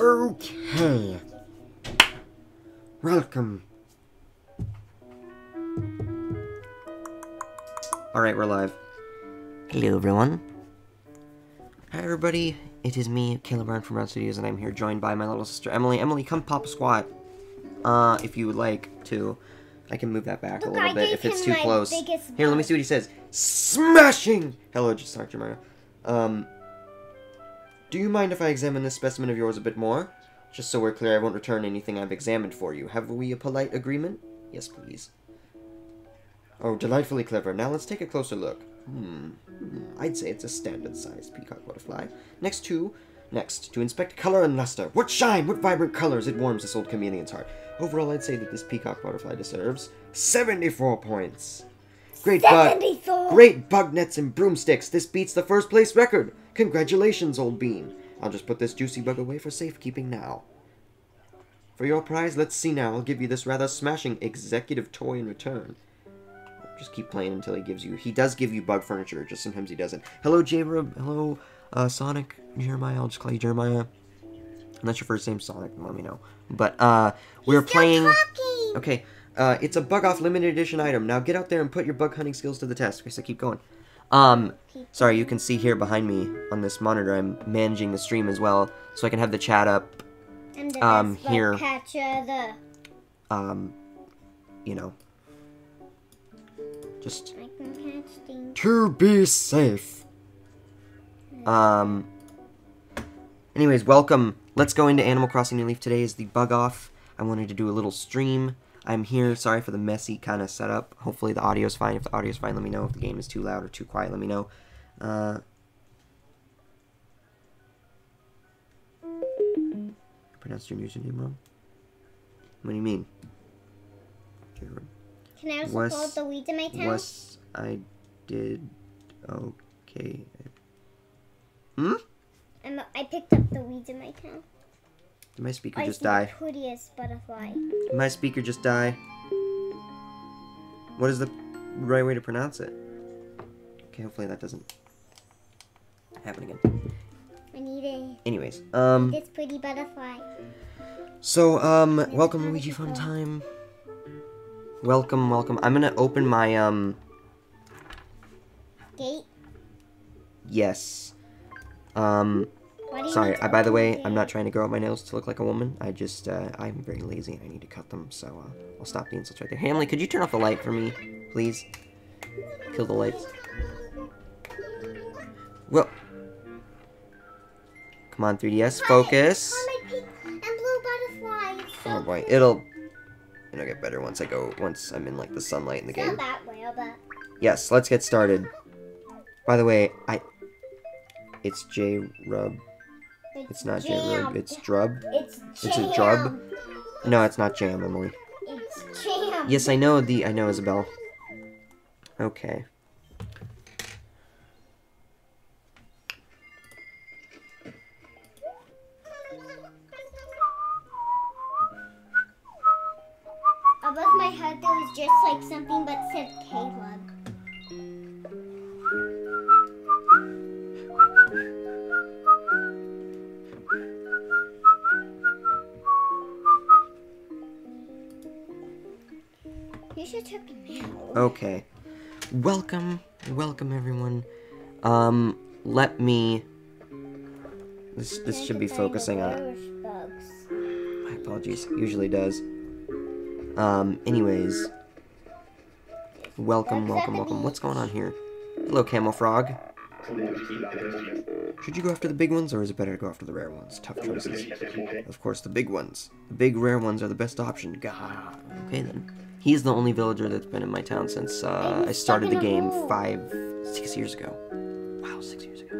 Okay. Welcome. Alright, we're live. Hello, everyone. Hi, everybody. It is me, Caleb Brown from Brown Studios, and I'm here joined by my little sister, Emily. Emily, come pop a squat. Uh, if you would like to. I can move that back a little I bit if it's too close. Here, let me see what he says. Smashing! Hello, just Dr. Mario. Um, do you mind if I examine this specimen of yours a bit more? Just so we're clear, I won't return anything I've examined for you. Have we a polite agreement? Yes, please. Oh, delightfully clever. Now let's take a closer look. Hmm. hmm, I'd say it's a standard-sized peacock butterfly. Next to... Next, to inspect color and luster. What shine, what vibrant colors, it warms this old chameleon's heart. Overall, I'd say that this peacock butterfly deserves 74 points. Great bug. Great bug nets and broomsticks. This beats the first place record. Congratulations, old bean. I'll just put this juicy bug away for safekeeping now. For your prize, let's see now. I'll give you this rather smashing executive toy in return. Just keep playing until he gives you. He does give you bug furniture, just sometimes he doesn't. Hello, J-Rub. Hello, uh, Sonic. Jeremiah. I'll just call you Jeremiah. Unless your first name, Sonic, let me know. But, uh, we're playing. talking. Okay, uh, it's a bug off limited edition item. Now get out there and put your bug hunting skills to the test. Okay, so keep going. Um, sorry, you can see here behind me on this monitor, I'm managing the stream as well, so I can have the chat up, And the Um, here. Catcher, the um, you know, just I can catch things. to be safe. Um, anyways, welcome. Let's go into Animal Crossing New Leaf. Today is the bug off. I wanted to do a little stream. I'm here. Sorry for the messy kind of setup. Hopefully the audio's fine. If the audio's fine, let me know. If the game is too loud or too quiet, let me know. Uh, pronounced your username wrong. What do you mean? Can I also Was- pull the weeds in my town? Was I did okay. Hmm? I'm, I picked up the weeds in my town. Did my speaker I just die? prettiest butterfly. Did my speaker just die? What is the right way to pronounce it? Okay, hopefully that doesn't happen again. I need a Anyways, um, this pretty butterfly. so, um, welcome Luigi Fun Time. Welcome, welcome. I'm gonna open my, um, Gate. yes. Um, Why do you sorry, I, by the way, I'm not trying to grow out my nails to look like a woman. I just, uh, I'm very lazy and I need to cut them, so, uh, I'll stop the insults right there. Hamley, could you turn off the light for me, please? Kill the lights. Well. Come on, 3DS, focus. Oh, my pink and blue butterfly. It's so boy, it'll, it'll get better once I go, once I'm in, like, the sunlight in the game. that well, but Yes, let's get started. By the way, I, it's J-Rub. It's not J-Rub, jammed. it's Drub. It's It's a drub? No, it's not Jam, Emily. It's jammed. Yes, I know the, I know Isabelle. Okay. Above my head, there was just like something but said Caleb. You should check now. Okay. Welcome, welcome everyone. Um, let me. This this should be focusing on. My apologies. Usually does. Um. Anyways. Welcome, welcome, welcome. What's going on here? Hello, Camel Frog. Should you go after the big ones, or is it better to go after the rare ones? Tough choices. Of course, the big ones. The big rare ones are the best option. God. Okay then. He's the only villager that's been in my town since uh, I started the stuck in a game hole. five, six years ago. Wow, six years ago.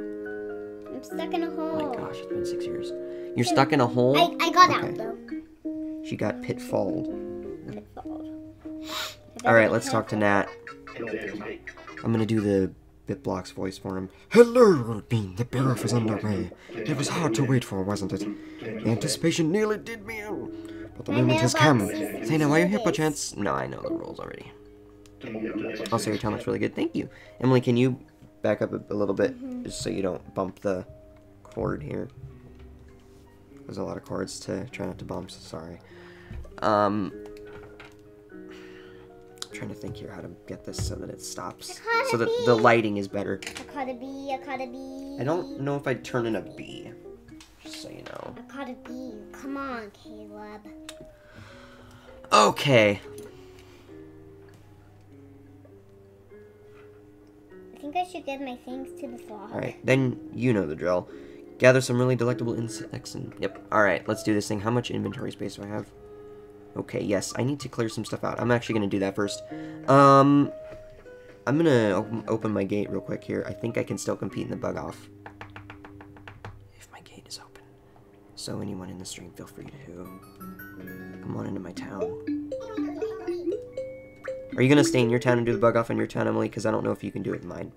I'm stuck in a hole. Oh my gosh, it's been six years. You're stuck in a hole. I, I got Okay. out though. She got pitfalled. It followed. All right, let's talk to Nat. I'm gonna do the BitBlocks voice for him. Hello, Bean. The burial is underway. It was hard to wait for, wasn't it? The anticipation nearly did me in. But the My moment has come. Say now, are you here, this. chance? No, I know the rules already. Also, your town looks really good. Thank you. Emily, can you back up a, a little bit, just so you don't bump the cord here? there's a lot of chords to try not to bump. So sorry. Um, I'm trying to think here how to get this so that it stops, so that the lighting is better. I caught a bee. I caught a bee. I don't know if I'd turn in a B. Just so you know. I caught a bee. Come on, Caleb. Okay. I think I should give my things to the frog. All right. Then you know the drill. Gather some really delectable insects and yep. All right. Let's do this thing. How much inventory space do I have? Okay. Yes. I need to clear some stuff out. I'm actually gonna do that first. Um. I'm gonna open, open my gate real quick here. I think I can still compete in the bug off. If my gate is open. So anyone in the stream, feel free to come on into my town. Are you gonna stay in your town and do the bug off in your town, Emily? Because I don't know if you can do it in mine.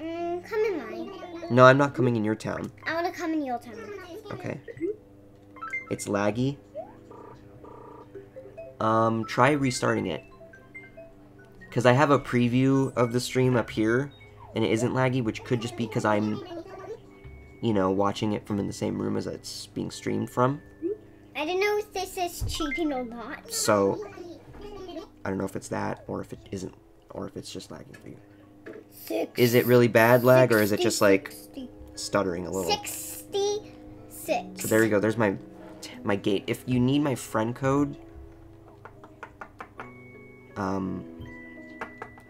Mm, come in mine. No, I'm not coming in your town. I want to come in your town. Okay. It's laggy. Um, try restarting it. Because I have a preview of the stream up here, and it isn't laggy, which could just be because I'm, you know, watching it from in the same room as it's being streamed from. I don't know if this is cheating or not. So, I don't know if it's that, or if it isn't, or if it's just lagging for you. Six, Is it really bad lag, or is it just like 60, stuttering a little? 66. So there you go. There's my my gate. If you need my friend code, um,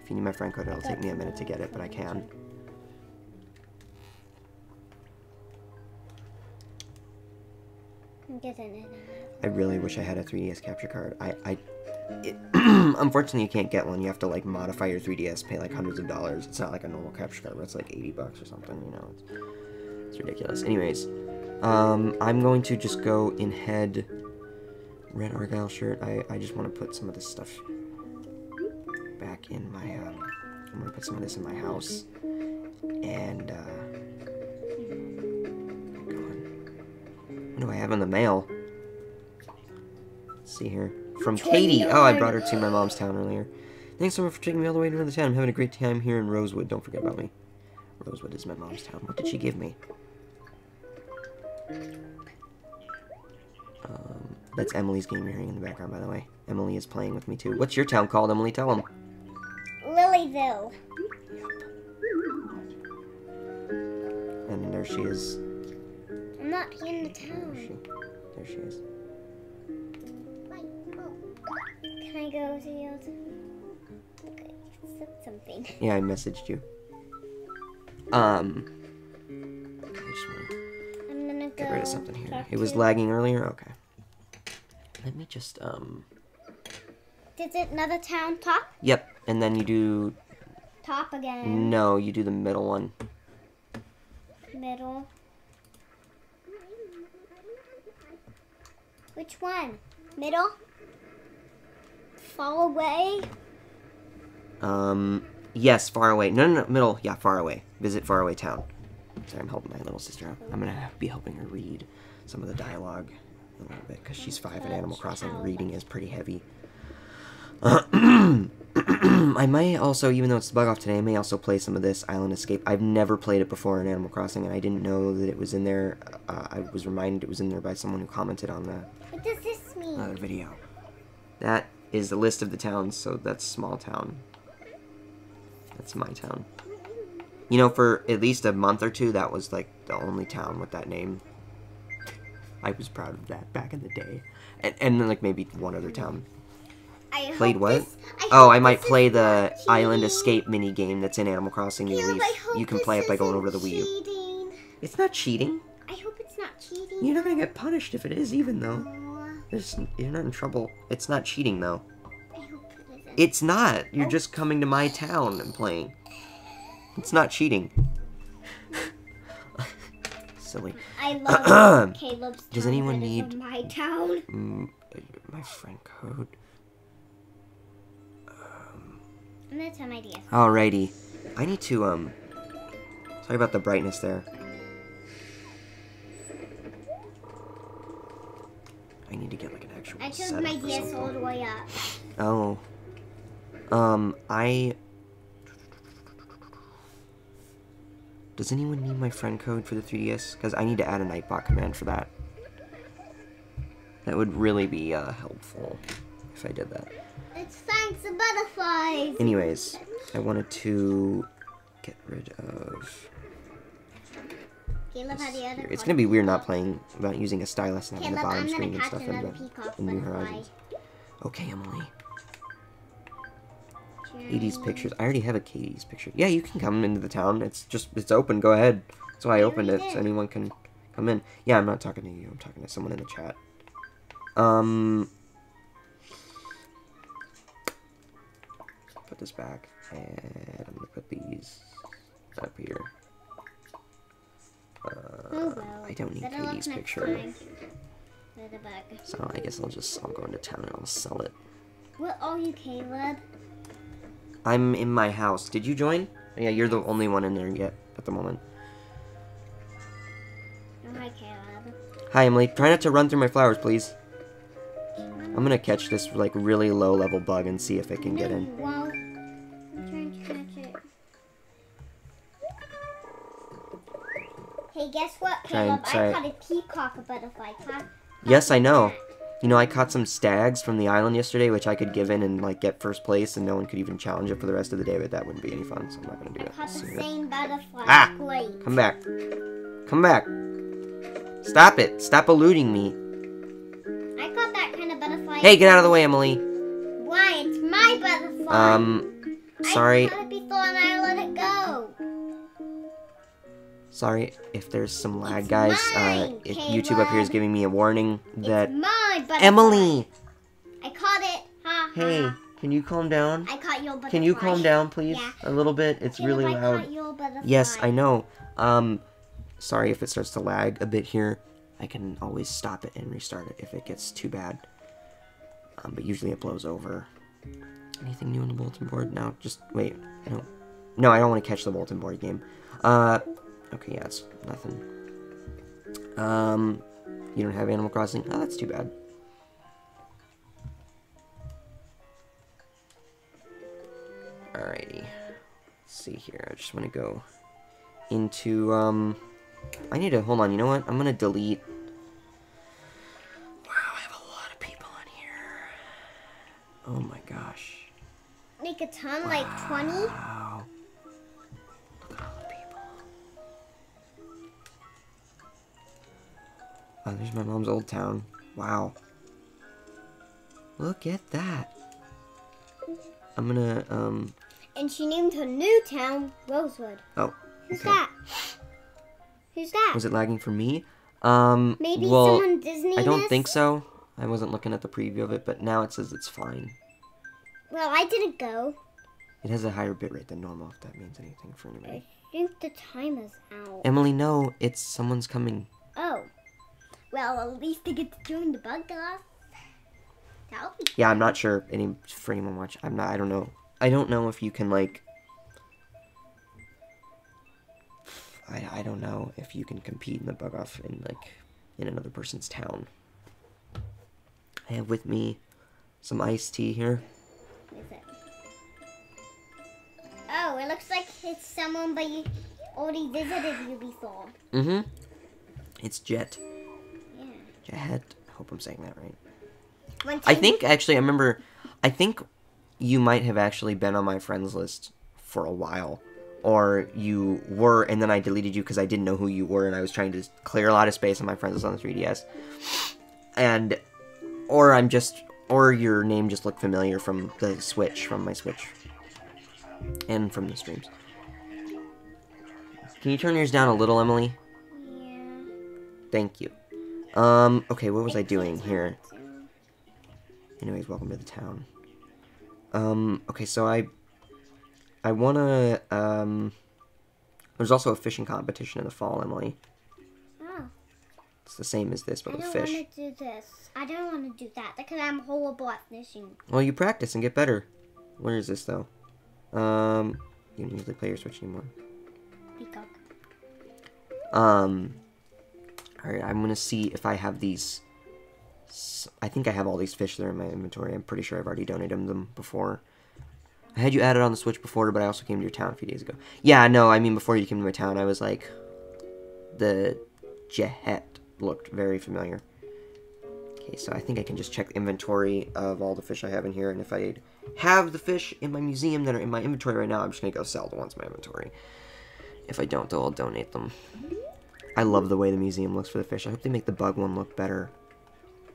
if you need my friend code, it'll take me a minute to get it, but I can. I really wish I had a 3DS capture card. I, I, it, unfortunately, you can't get one. You have to like modify your 3DS, pay like hundreds of dollars. It's not like a normal capture card where it's like 80 bucks or something. You know, it's, it's ridiculous. Anyways, um, I'm going to just go in head red argyle shirt. I, I just want to put some of this stuff back in my. Um, I'm gonna put some of this in my house, and uh, What do I have in the mail? Let's see here. From Katie. Oh, I brought her to my mom's town earlier. Thanks so much for taking me all the way to another town. I'm having a great time here in Rosewood. Don't forget about me. Rosewood is my mom's town. What did she give me? Um, that's Emily's game you're hearing in the background, by the way. Emily is playing with me too. What's your town called, Emily? Tell them. Lilyville. And there she is. I'm not in the There she, town. there she is. Can I go to your town? Okay, something. Yeah, I messaged you. Um. I I'm gonna go. get rid of something here. It was to- lagging earlier? Okay. Let me just, um. Is it another town? Top? Yep, and then you do. Top again. No, you do the middle one. Middle. Which one? Middle? Far away? Um. Yes, far away. No, no, no, middle. Yeah, far away. Visit faraway town. Sorry, I'm helping my little sister out. I'm gonna be helping her read some of the dialogue a little bit because she's five in Animal Crossing. Reading is pretty heavy. I may also, even though it's bug off today, I may also play some of this Island Escape. I've never played it before in Animal Crossing, and I didn't know that it was in there. Uh, I was reminded it was in there by someone who commented on the What does this mean? other video. That is the list of the towns, so that's small town. That's my town. You know, for at least a month or two, that was like the only town with that name. I was proud of that back in the day. And, and then, like, maybe one other town. I Played what? this- I Oh, I might play the not Island. Escape mini game that's in Animal Crossing New Leaf. You can play it by going over to the Wii U. cheating. It's not cheating. I hope it's not cheating. You're not gonna get punished if it is, even though. Oh, There's, you're not in trouble. It's not cheating, though. I it isn't. It's not. Oh. You're just coming to my town and playing. It's not cheating. Silly. I love Caleb's town. Does anyone need- my town? Mm, my friend code. I'm gonna tell my DS. Alrighty. I need to, um. Sorry about the brightness there. I need to get like an actual. I setup my DS all the way up. Oh. Um, I. Does anyone need my friend code for the 3DS? Because I need to add a Nightbot command for that. That would really be uh, helpful if I did that. It's thanks to butterflies. Anyways, I wanted to get rid of. Caleb, this how do you here. other It's gonna be weird not playing without using a stylus and having the bottom screen and stuff in the, in New. Horizons. Okay, Emily. Katie's pictures. I already have a Katie's picture. Yeah, you can come into the town. It's just it's open. Go ahead. That's why I opened it, so anyone can come in. Yeah, I'm not talking to you. I'm talking to someone in the chat. Um, put this back, and I'm gonna put these up here. Uh, Oh well. I don't need Better Katie's picture, time. Better bug. so I guess I'll just I'll go into town and I'll sell it. What are you, Caleb? I'm in my house. Did you join? Yeah, you're the only one in there yet at the moment. Oh, hi, Caleb. Hi, Emily. Try not to run through my flowers, please. I'm gonna catch this like really low level bug and see if it can get in. you Hey, guess what, Caleb? I caught a peacock butterfly. Caught, Yes, I know. You know, I caught some stags from the island yesterday, which I could give in and like get first place, and no one could even challenge it for the rest of the day. But that wouldn't be any fun, so I'm not gonna do I it. caught the So, same butterfly. Ah! Great. Come back. Come back. Stop it. Stop eluding me. I caught that kind of butterfly. Hey, get out of the way, Emily. Why? It's my butterfly. Um, sorry. I caught it before and I let it go. Sorry if there's some lag, It's guys. Uh, mine, if YouTube up here is giving me a warning that my. Emily. I caught it. Ha, Hey, ha. can you calm down? I caught your butterfly. Can you calm down, please? Yeah. A little bit. It's really I loud. caught your butterfly. Yes, I know. Um, sorry if it starts to lag a bit here. I can always stop it and restart it if it gets too bad. Um, but usually it blows over. Anything new on the bulletin board? No, just wait. No, no, I don't want to catch the bulletin board game. Uh, okay, yeah, it's nothing. Um, you don't have Animal Crossing? Oh, that's too bad. Alrighty. Let's see here. I just want to go into, um... I need to... Hold on, you know what? I'm going to delete... Wow, I have a lot of people in here. Oh my gosh. Like a ton, like 20? My mom's old town. Wow. Look at that. I'm gonna, um... And she named her new town Rosewood. Oh, Who's okay. that? Who's that? Was it lagging for me? Um, Maybe well, someone Disney I don't think so. I wasn't looking at the preview of it, but now it says it's fine. Well, I didn't go. It has a higher bitrate than normal, if that means anything for anybody. I think the time is out. Emily, no, it's someone's coming. Oh. Well, at least they get to join the bug off. Yeah, I'm not sure any for anyone watch. I'm not. I don't know. I don't know if you can like. I I don't know if you can compete in the bug off in like in another person's town. I have with me some iced tea here. What is it? Oh, it looks like it's someone but you already visited you before. Mm-hmm. It's Jet. I hope I'm saying that right. I think actually I remember. I think you might have actually been on my friends list for a while, or you were, and then I deleted you because I didn't know who you were, and I was trying to clear a lot of space on my friends list on the 3DS. And, or I'm just, or your name just looked familiar from the Switch, from my Switch, and from the streams. Can you turn yours down a little, Emily? Yeah. Thank you. Um, okay, what was I doing here? Anyways, welcome to the town. Um, okay, so I I wanna um there's also a fishing competition in the fall, Emily. Oh, It's the same as this, I but with don't fish. want to do this. I don't want to do that because I'm horrible at fishing. Well, you practice and get better. Where is this though? Um, you don't usually play your Switch anymore. Peacock. Um, alright, I'm gonna see if I have these. I think I have all these fish that are in my inventory. I'm pretty sure I've already donated them before. I had you added on the Switch before, but I also came to your town a few days ago. Yeah, no, I mean before you came to my town, I was like, the Jehet looked very familiar. Okay, so I think I can just check the inventory of all the fish I have in here, and if I have the fish in my museum that are in my inventory right now, I'm just gonna go sell the ones in my inventory. If I don't, though, I'll donate them. I love the way the museum looks for the fish. I hope they make the bug one look better.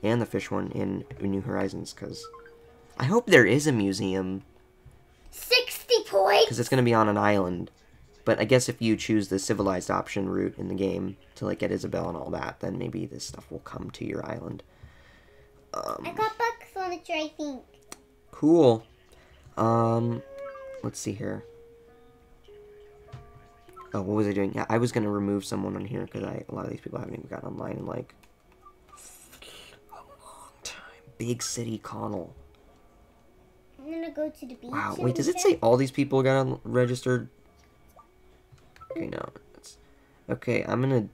And the fish one in New Horizons, because I hope there is a museum, 60 points. because it's going to be on an island. But I guess if you choose the civilized option route in the game to, like, get Isabelle and all that, then maybe this stuff will come to your island. Um, I got bug furniture, I think. Cool. Um, let's see here. Oh, what was I doing? Yeah, I was gonna remove someone on here because I a lot of these people haven't even got online in like a long time. Big City Connell. I'm gonna go to the beach. Wow. Wait, does it say all these people got on, registered? Okay, no. It's, okay, I'm gonna.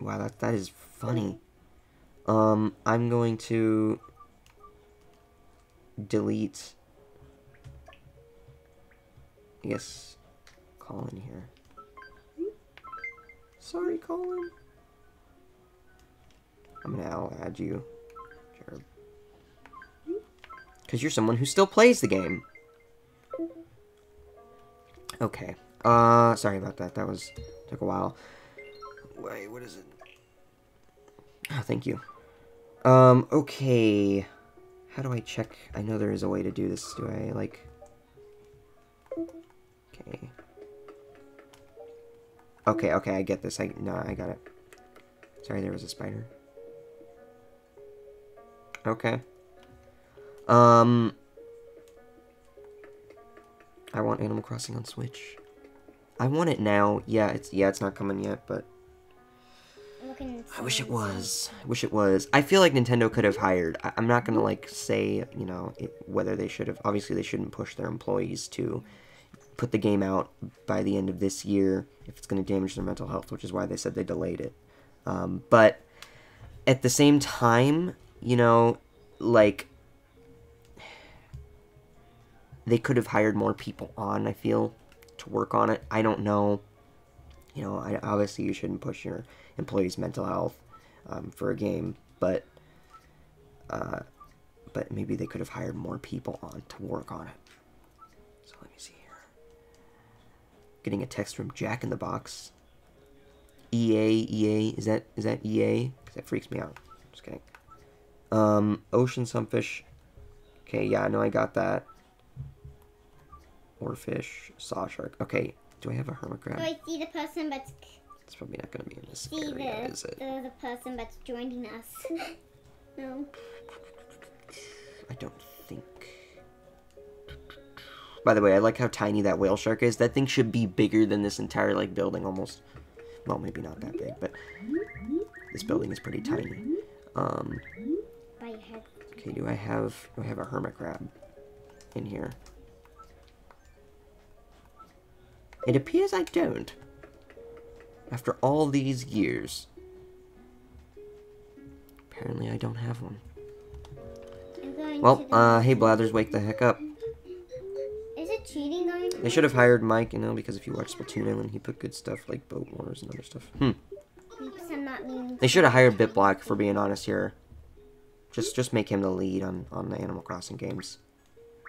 Wow, that that is funny. Um, I'm going to delete. I guess Colin here. Sorry, Colin. I'm gonna add you. Because you're someone who still plays the game. Okay. Uh, sorry about that. That was took a while. Wait, what is it? Oh, thank you. Um, okay. How do I check? I know there is a way to do this. Do I, like... Okay. Okay, okay, I get this. I, no, I got it. Sorry, there was a spider. Okay. Um... I want Animal Crossing on Switch. I want it now. Yeah, it's yeah, it's not coming yet, but I wish it was. I wish it was. I feel like Nintendo could have hired. I- I'm not gonna like say you know it, whether they should have. Obviously, they shouldn't push their employees to put the game out by the end of this year if it's gonna damage their mental health, which is why they said they delayed it. Um, but at the same time, you know, like they could have hired more people on. I feel to work on it. I don't know. You know, I, obviously you shouldn't push your employees' mental health um, for a game, but uh, but maybe they could have hired more people on to work on it. Getting a text from Jack in the Box. EA, EA, is that is that EA? Because that freaks me out. Just kidding. Um, Ocean Sunfish. Okay, yeah, I know I got that. Oarfish, Saw Shark. Okay, do I have a Hermit Crab? So I see the person that's It's probably not going to be in this see area, the, is it? the the person that's joining us. no. I don't think. By the way, I like how tiny that whale shark is. That thing should be bigger than this entire like building almost. Well, maybe not that big, but this building is pretty tiny. Um, By your head. okay, do I have do I have a hermit crab in here? It appears I don't. After all these years. Apparently I don't have one. Well, uh, hey Blathers, wake the heck up. Cheating going? They should have hired Mike, you know, because if you watch Splatoon Island, he put good stuff like Boat Wars and other stuff. Hmm. Oops, I'm not meaning. They should have hired BitBlock, for being honest here. Just just make him the lead on, on the Animal Crossing games.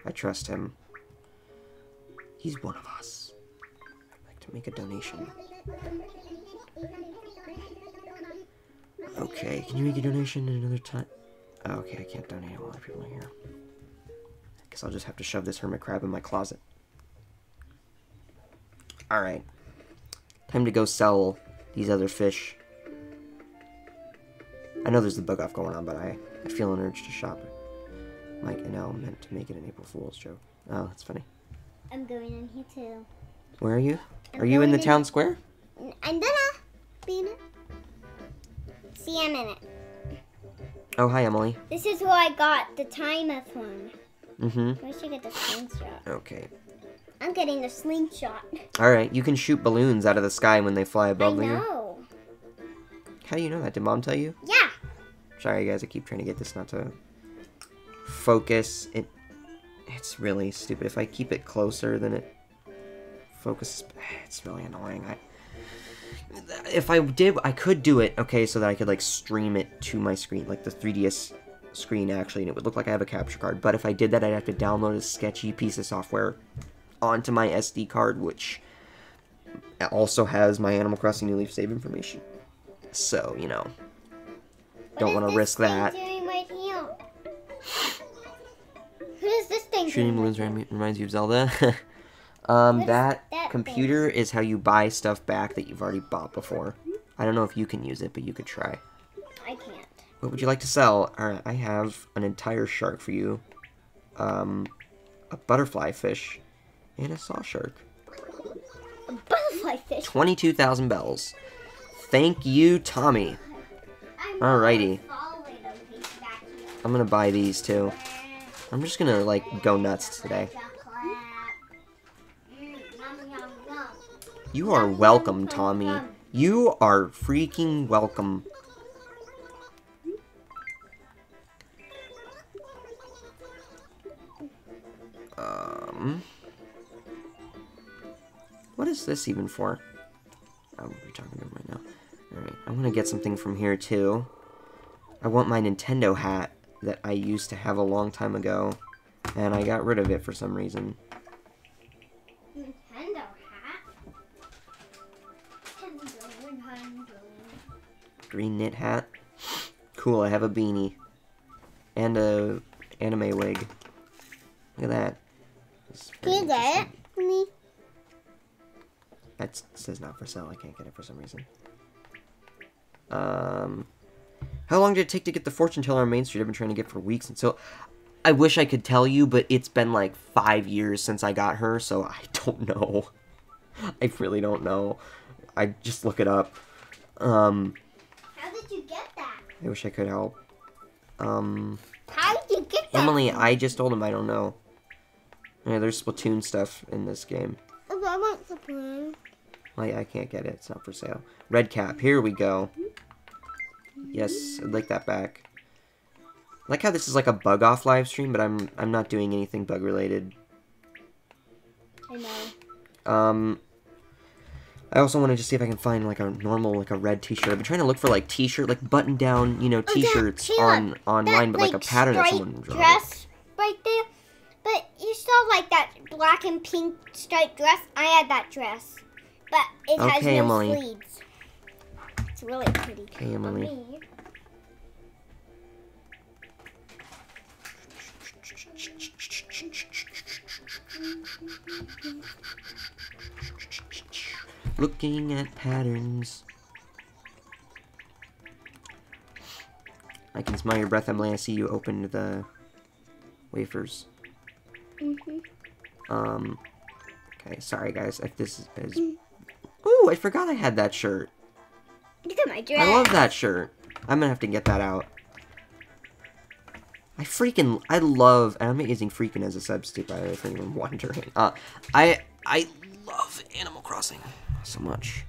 I trust him. He's one of us. I'd like to make a donation. Okay, can you make a donation at another time? Oh, okay, I can't donate while people are here. I guess I'll just have to shove this hermit crab in my closet. Alright. Time to go sell these other fish. I know there's the bug off going on, but I, I feel an urge to shop. Mike and Elle meant to make it an April Fool's joke. Oh, that's funny. I'm going in here too. Where are you? I'm Are you in the going town square? I'm gonna be in it. See, I'm in it. Oh, hi, Emily. This is where I got the timer from. Mm-hmm. I should get the slingshot. Okay. I'm getting a slingshot. Alright, you can shoot balloons out of the sky when they fly I above you. I know. How do you know that? Did Mom tell you? Yeah. Sorry, guys, I keep trying to get this not to focus. It It's really stupid. If I keep it closer, then it focuses. It's really annoying. I, if I did, I could do it, okay, so that I could, like, stream it to my screen, like the 3DS screen, actually, and it would look like I have a capture card. But if I did that, I'd have to download a sketchy piece of software onto my SD card, which also has my Animal Crossing New Leaf save information. So, you know, don't want to risk that. Right? What is this thing? Shooting balloons remi- reminds you of Zelda. um, that, that computer is how you buy stuff back that you've already bought before. I don't know if you can use it, but you could try. I can't. What would you like to sell? Alright, I have an entire shark for you. Um, a butterfly fish, and a saw shark. Butterfly fish. 22,000 bells. Thank you, Tommy. Alrighty. following them piece back here. I'm gonna buy these too. I'm just gonna, like, go nuts today. You are welcome, Tommy. You are freaking welcome. What is this even for? Oh, we're talking to him right now. Alright, I want to get something from here too. I want my Nintendo hat that I used to have a long time ago, and I got rid of it for some reason. Nintendo hat. Nintendo, Nintendo. green knit hat. Cool, I have a beanie. And a anime wig. Look at that. Can you get it? Me. That says not for sale. I can't get it for some reason. Um, how long did it take to get the fortune teller on Main Street? I've been trying to get for weeks, and so I wish I could tell you, but it's been like five years since I got her, so I don't know. I really don't know. I just look it up. Um, How did you get that? I wish I could help. Um, How did you get that? Emily, I just told him I don't know. Yeah, there's Splatoon stuff in this game. Oh, I want blue. I, I can't get it. It's not for sale. Red cap. Here we go. Yes, I'd like that back. I like how this is like a bug off live stream, but I'm I'm not doing anything bug related. I know. Um, I also wanted to see if I can find like a normal like a red T-shirt. I've been trying to look for like T-shirt like button down you know Oh, T-shirts Caleb, on online, that, but like, a pattern that someone draw. dress right there. But you saw like that black and pink striped dress. I had that dress, but it has Okay, no Emily. sleeves. It's really pretty. Okay, Emily. Me. Looking at patterns. I can smell your breath, Emily. I see you opened the wafers. Mhm. Um. Okay, sorry guys. If this is. Ooh, I forgot I had that shirt. Look at my dress. I love that shirt. I'm gonna have to get that out. I freaking I love and I'm using freaking as a substitute by the way for anyone wondering. Uh I I love Animal Crossing so much.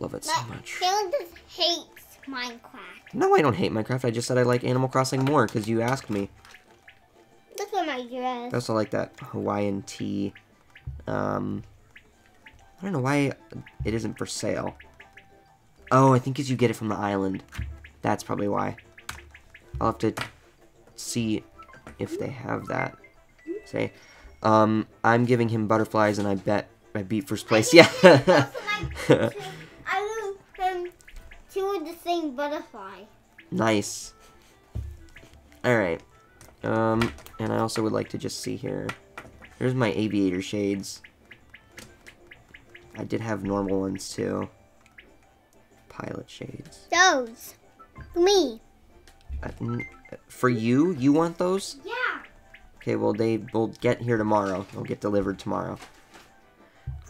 Love it so much. Caleb just hates Minecraft. No, I don't hate Minecraft. I just said I like Animal Crossing more because you asked me. Look at my dress. I also like that Hawaiian tea. Um, don't know why it isn't for sale. Oh, I think because you get it from the island. That's probably why. I'll have to see if they have that. Say, um, I'm giving him butterflies, and I bet I beat first place. Yeah. Also, I will him two of the same butterfly. Nice. Alright. Um, and I also would like to just see here. Here's my aviator shades. I did have normal ones too. Pilot shades. Those. Me. Uh, n- for you? You want those? Yeah. Okay, well, they will get here tomorrow. They'll get delivered tomorrow.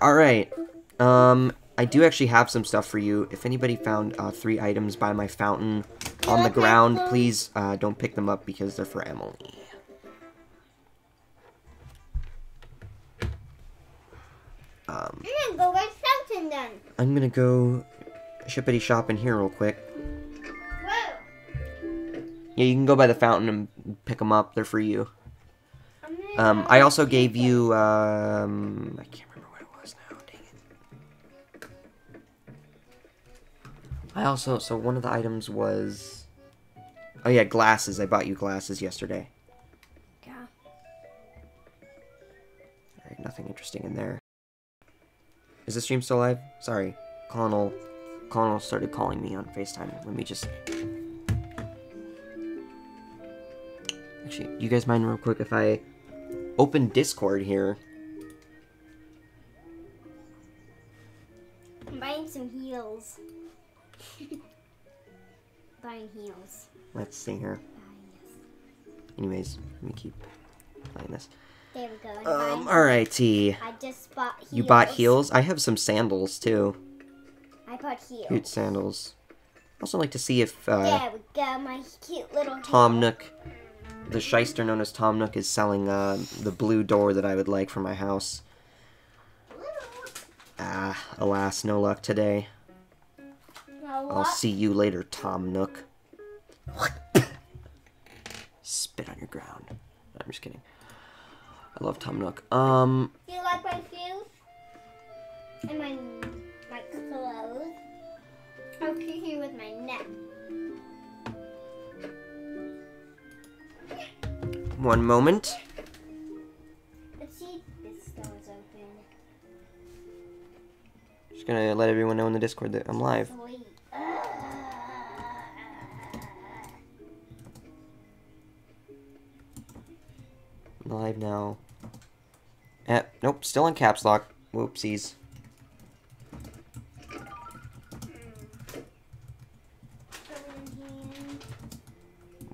Alright. Um, I do actually have some stuff for you. If anybody found uh, three items by my fountain on the ground, please uh, don't pick them up because they're for Emily. Um, I'm gonna go get something then. I'm gonna go shippity shop in here real quick. Whoa. Yeah, you can go by the fountain and pick them up. They're for you. Um, I also gave you, um, I can't remember what it was now, dang it. I also, so one of the items was, oh yeah, glasses. I bought you glasses yesterday. Yeah. Alright, nothing interesting in there. Is the stream still live? Sorry. Connell, Connell started calling me on FaceTime. Let me just... Actually, do you guys mind real quick if I open Discord here? I'm buying some heels. buying heels. Let's see here. Ah. Anyways, let me keep playing this. There we go. Um, alrighty. I just bought heels. You bought heels? I have some sandals, too. I bought heels. Cute sandals. Also like to see if, uh... There we go. My cute little Tom heel. Nook, the shyster known as Tom Nook, is selling uh, the blue door that I would like for my house. Ah, alas, no luck today. Now I'll see you later, Tom Nook. Spit on your ground. No, I'm just kidding. I love Tom Nook. Um, Do you like my shoes? And my my clothes? I'll kiss you with my neck. one moment. Let's see this door is open. Just gonna let everyone know in the Discord that I'm live. I'm live now. Eh, nope, still in caps lock. Whoopsies.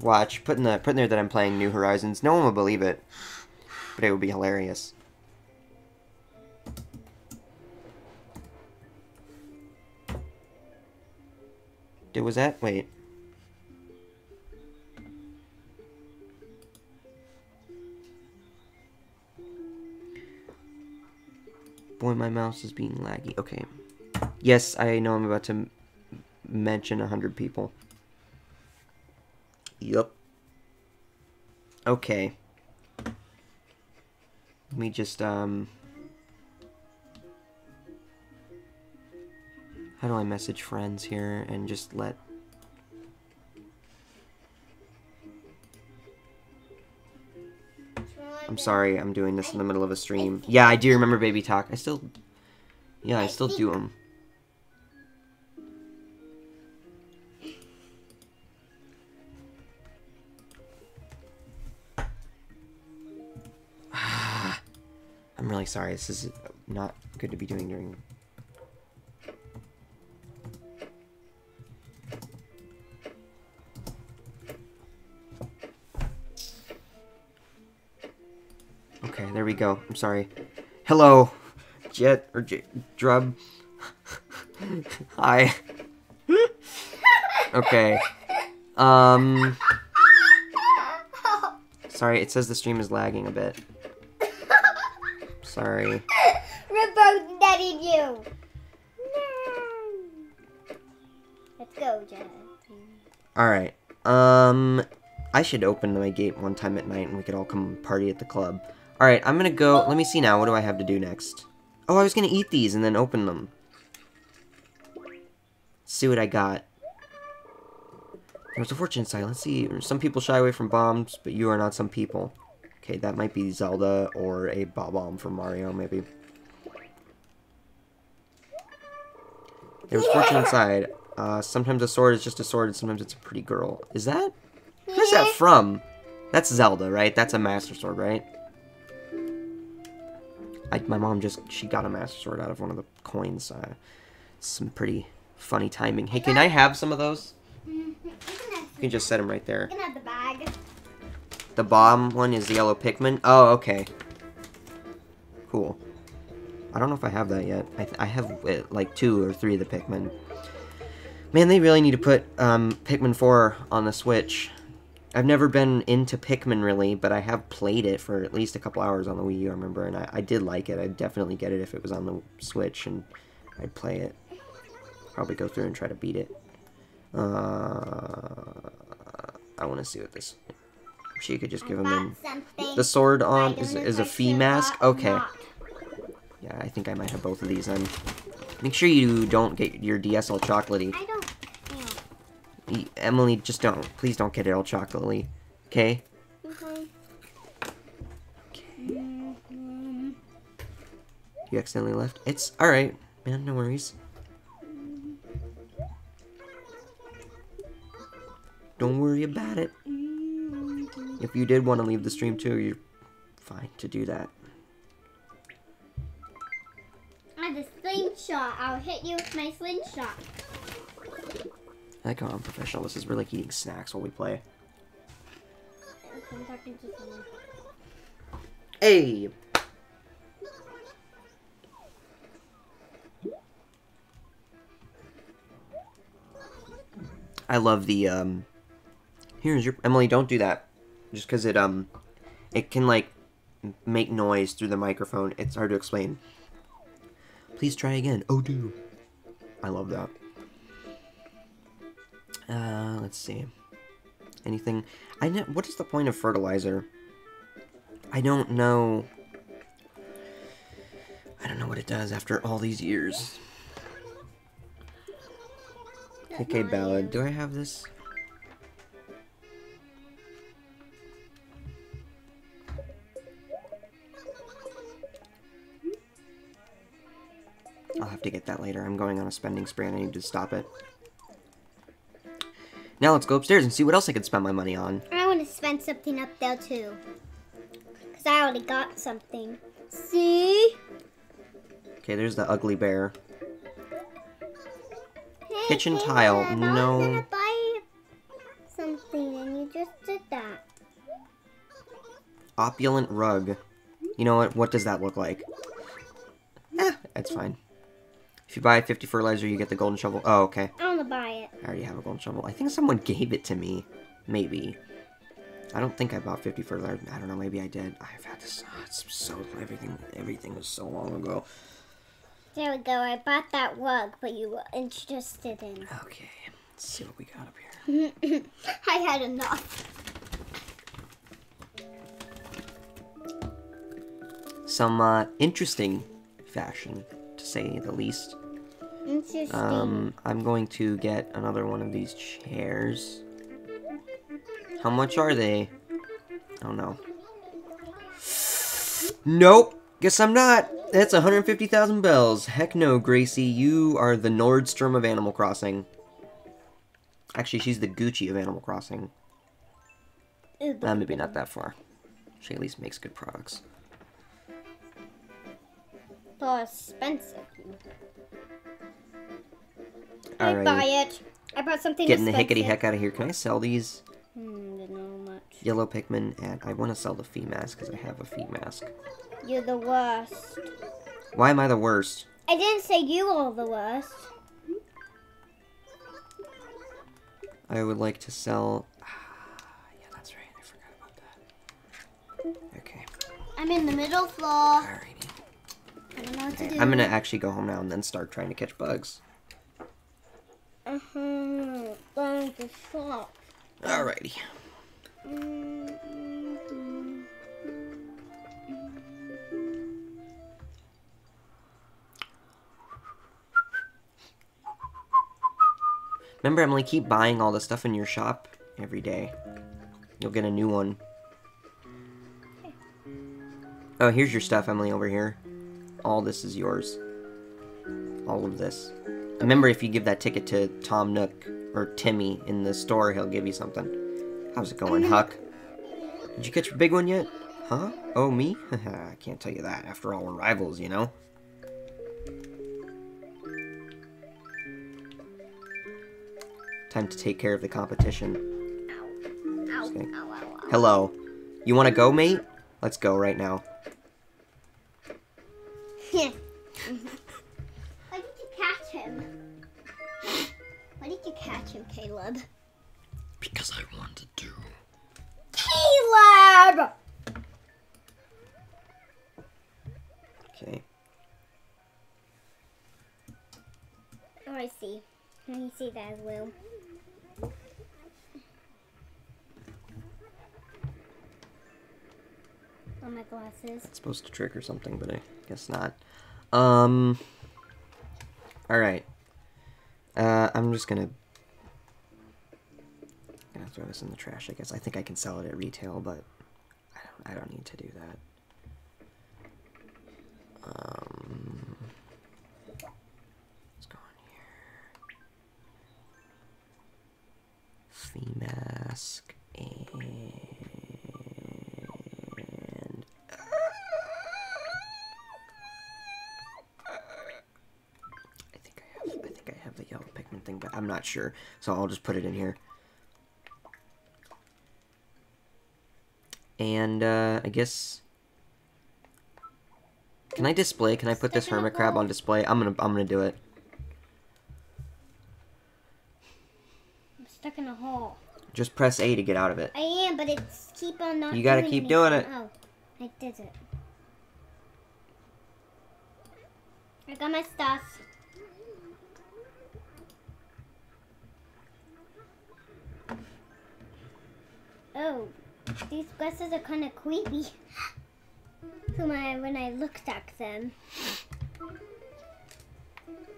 Watch, put in the put in there that I'm playing New Horizons. No one will believe it, but it would be hilarious. Did was that? Wait. Boy, my mouse is being laggy. Okay. Yes, I know I'm about to mention a hundred people. Yup. Okay. Let me just, um... How do I message friends here and just let... I'm sorry, I'm doing this in the middle of a stream. Yeah, I do remember Baby Talk. I still... Yeah, I still do them. I'm really sorry. This is not good to be doing during. There we go. I'm sorry. Hello, Jet or J- Drub. Hi. okay. Um. Sorry, it says the stream is lagging a bit. Sorry. We're both netting you. No. Let's go, Jen. Alright. Um, I should open my gate one time at night and we could all come party at the club. Alright, I'm gonna go. Let me see now. What do I have to do next? Oh, I was gonna eat these and then open them. see what I got. There's a fortune side. Let's see. Some people shy away from bombs, but you are not some people. Okay, that might be Zelda or a bomb from Mario, maybe. There's fortune inside. Uh, sometimes a sword is just a sword, and sometimes it's a pretty girl. Is that? Who's that from? That's Zelda, right? That's a Master Sword, right? I, my mom just, she got a Master Sword out of one of the coins. Uh, some pretty funny timing. Hey, can I have some of those? You can have, You can just set them right there. you can have the. The bomb one is the yellow Pikmin. Oh, okay. Cool. I don't know if I have that yet. I, I have uh, like two or three of the Pikmin. Man, they really need to put um, Pikmin 4 on the Switch. I've never been into Pikmin really, but I have played it for at least a couple hours on the Wii U, I remember, and I, I did like it. I'd definitely get it if it was on the Switch, and I'd play it. Probably go through and try to beat it. Uh, I want to see what this... She could just give him in. The sword on is, is a fee mask? Okay. Yeah, I think I might have both of these then. Make sure you don't get your DS all chocolatey. Emily, just don't. Please don't get it all chocolatey. Okay? Okay. Mhm. You accidentally left? It's alright, man, no worries. Don't worry about it. If you did want to leave the stream too, you're fine to do that. I have a slingshot. I'll hit you with my slingshot. I like how unprofessional this is. We're like eating snacks while we play. Hey! I love the, um... Here's your... Emily, don't do that. Just because it, um... It can, like, make noise through the microphone. It's hard to explain. Please try again. Oh, do. I love that. Uh, let's see. Anything... I know... What is the point of fertilizer? I don't know. I don't know what it does after all these years. Okay, Ballad, do I have this? I'll have to get that later. I'm going on a spending spree and I need to stop it. Now let's go upstairs and see what else I can spend my money on. I want to spend something up there too. Because I already got something. See? Okay, there's the ugly bear. Hey, Kitchen Caleb, tile, I no. was gonna buy something and you just did that. Opulent rug. You know what? What does that look like? Eh, that's fine. If you buy 50 fertilizer, you get the golden shovel. Oh, okay. I want to buy it. I already have a golden shovel. I think someone gave it to me. Maybe. I don't think I bought 50 fertilizer. I don't know. Maybe I did. I've had this. Oh, it's so everything. Everything was so long ago. There we go. I bought that rug, but you were interested in. Okay. Let's see what we got up here. I had enough. Some uh, interesting fashion, to say the least. Interesting. Um, I'm going to get another one of these chairs. How much are they? Oh no. Nope. Guess I'm not. That's 150,000 bells. Heck no, Gracie. You are the Nordstrom of Animal Crossing. Actually, she's the Gucci of Animal Crossing. Uh, maybe not that far. She at least makes good products. so expensive. I buy it. I bought something Getting the hickety heck out of here. Can I sell these? Hmm, don't know much. Yellow Pikmin, and I want to sell the Fi mask because I have a Fi mask. You're the worst. Why am I the worst? I didn't say you are the worst. I would like to sell. Ah, yeah, that's right. I forgot about that. Okay. I'm in the middle floor. Alrighty. I don't know what to do. I'm gonna actually go home now and then start trying to catch bugs. Uh-huh. Going to shop. Alrighty. Mm-hmm. Remember, Emily, keep buying all the stuff in your shop every day. You'll get a new one. Oh, here's your stuff, Emily, over here. All this is yours. All of this. Remember, if you give that ticket to Tom Nook or Timmy in the store, he'll give you something. How's it going, Huck? Did you catch a big one yet? Huh? Oh, me? I can't tell you that. After all, we're rivals, you know? Time to take care of the competition. Hello. You want to go, mate? Let's go right now. Caleb? Because I wanted to. Caleb! Okay. Oh, I see. I see that as well. on my glasses. It's supposed to trick or something, but I guess not. Um. Alright. Uh, I'm just gonna. Gonna throw this in the trash, I guess. I think I can sell it at retail, but I don't, I don't need to do that. Um. Let's go in here. Fi mask and. I think I have. I think I have the yellow Pikmin thing, but I'm not sure. So I'll just put it in here. And uh, I guess. Can I display? Can I put this Stick in a hermit crab on display? I'm gonna. I'm gonna do it. I'm stuck in a hole. Just press A to get out of it. I am, but it's keep on not. You gotta doing keep doing it. Oh, I did it. I got my stuff. Oh, these glasses are kind of creepy. So when I, when I looked at them,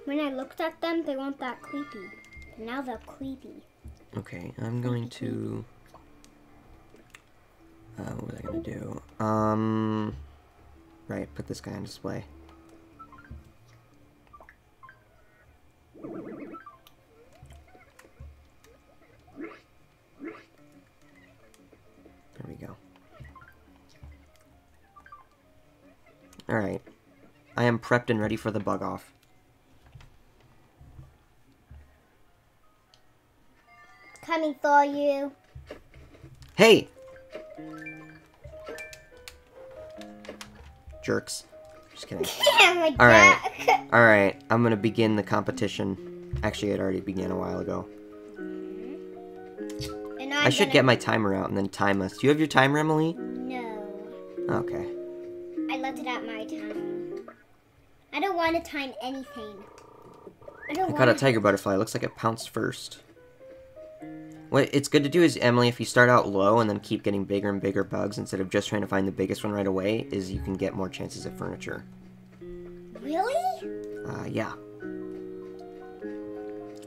when I looked at them, they weren't that creepy. But now they're creepy. Okay, I'm going to. Uh, what was I gonna do? Um. Right, put this guy on display. Alright. I am prepped and ready for the bug off. Coming for you. Hey! Jerks. Just kidding. Alright. Alright, I'm gonna begin the competition. Actually, it already began a while ago. Mm-hmm. And I should gonna- get my timer out and then time us. Do you have your timer, Emily? No. Okay. I left it at my time. I don't want to time anything. I don't I caught a tiger butterfly. Looks like it pounced first. What it's good to do is, Emily, if you start out low and then keep getting bigger and bigger bugs instead of just trying to find the biggest one right away, is you can get more chances at furniture. Really? Uh, yeah.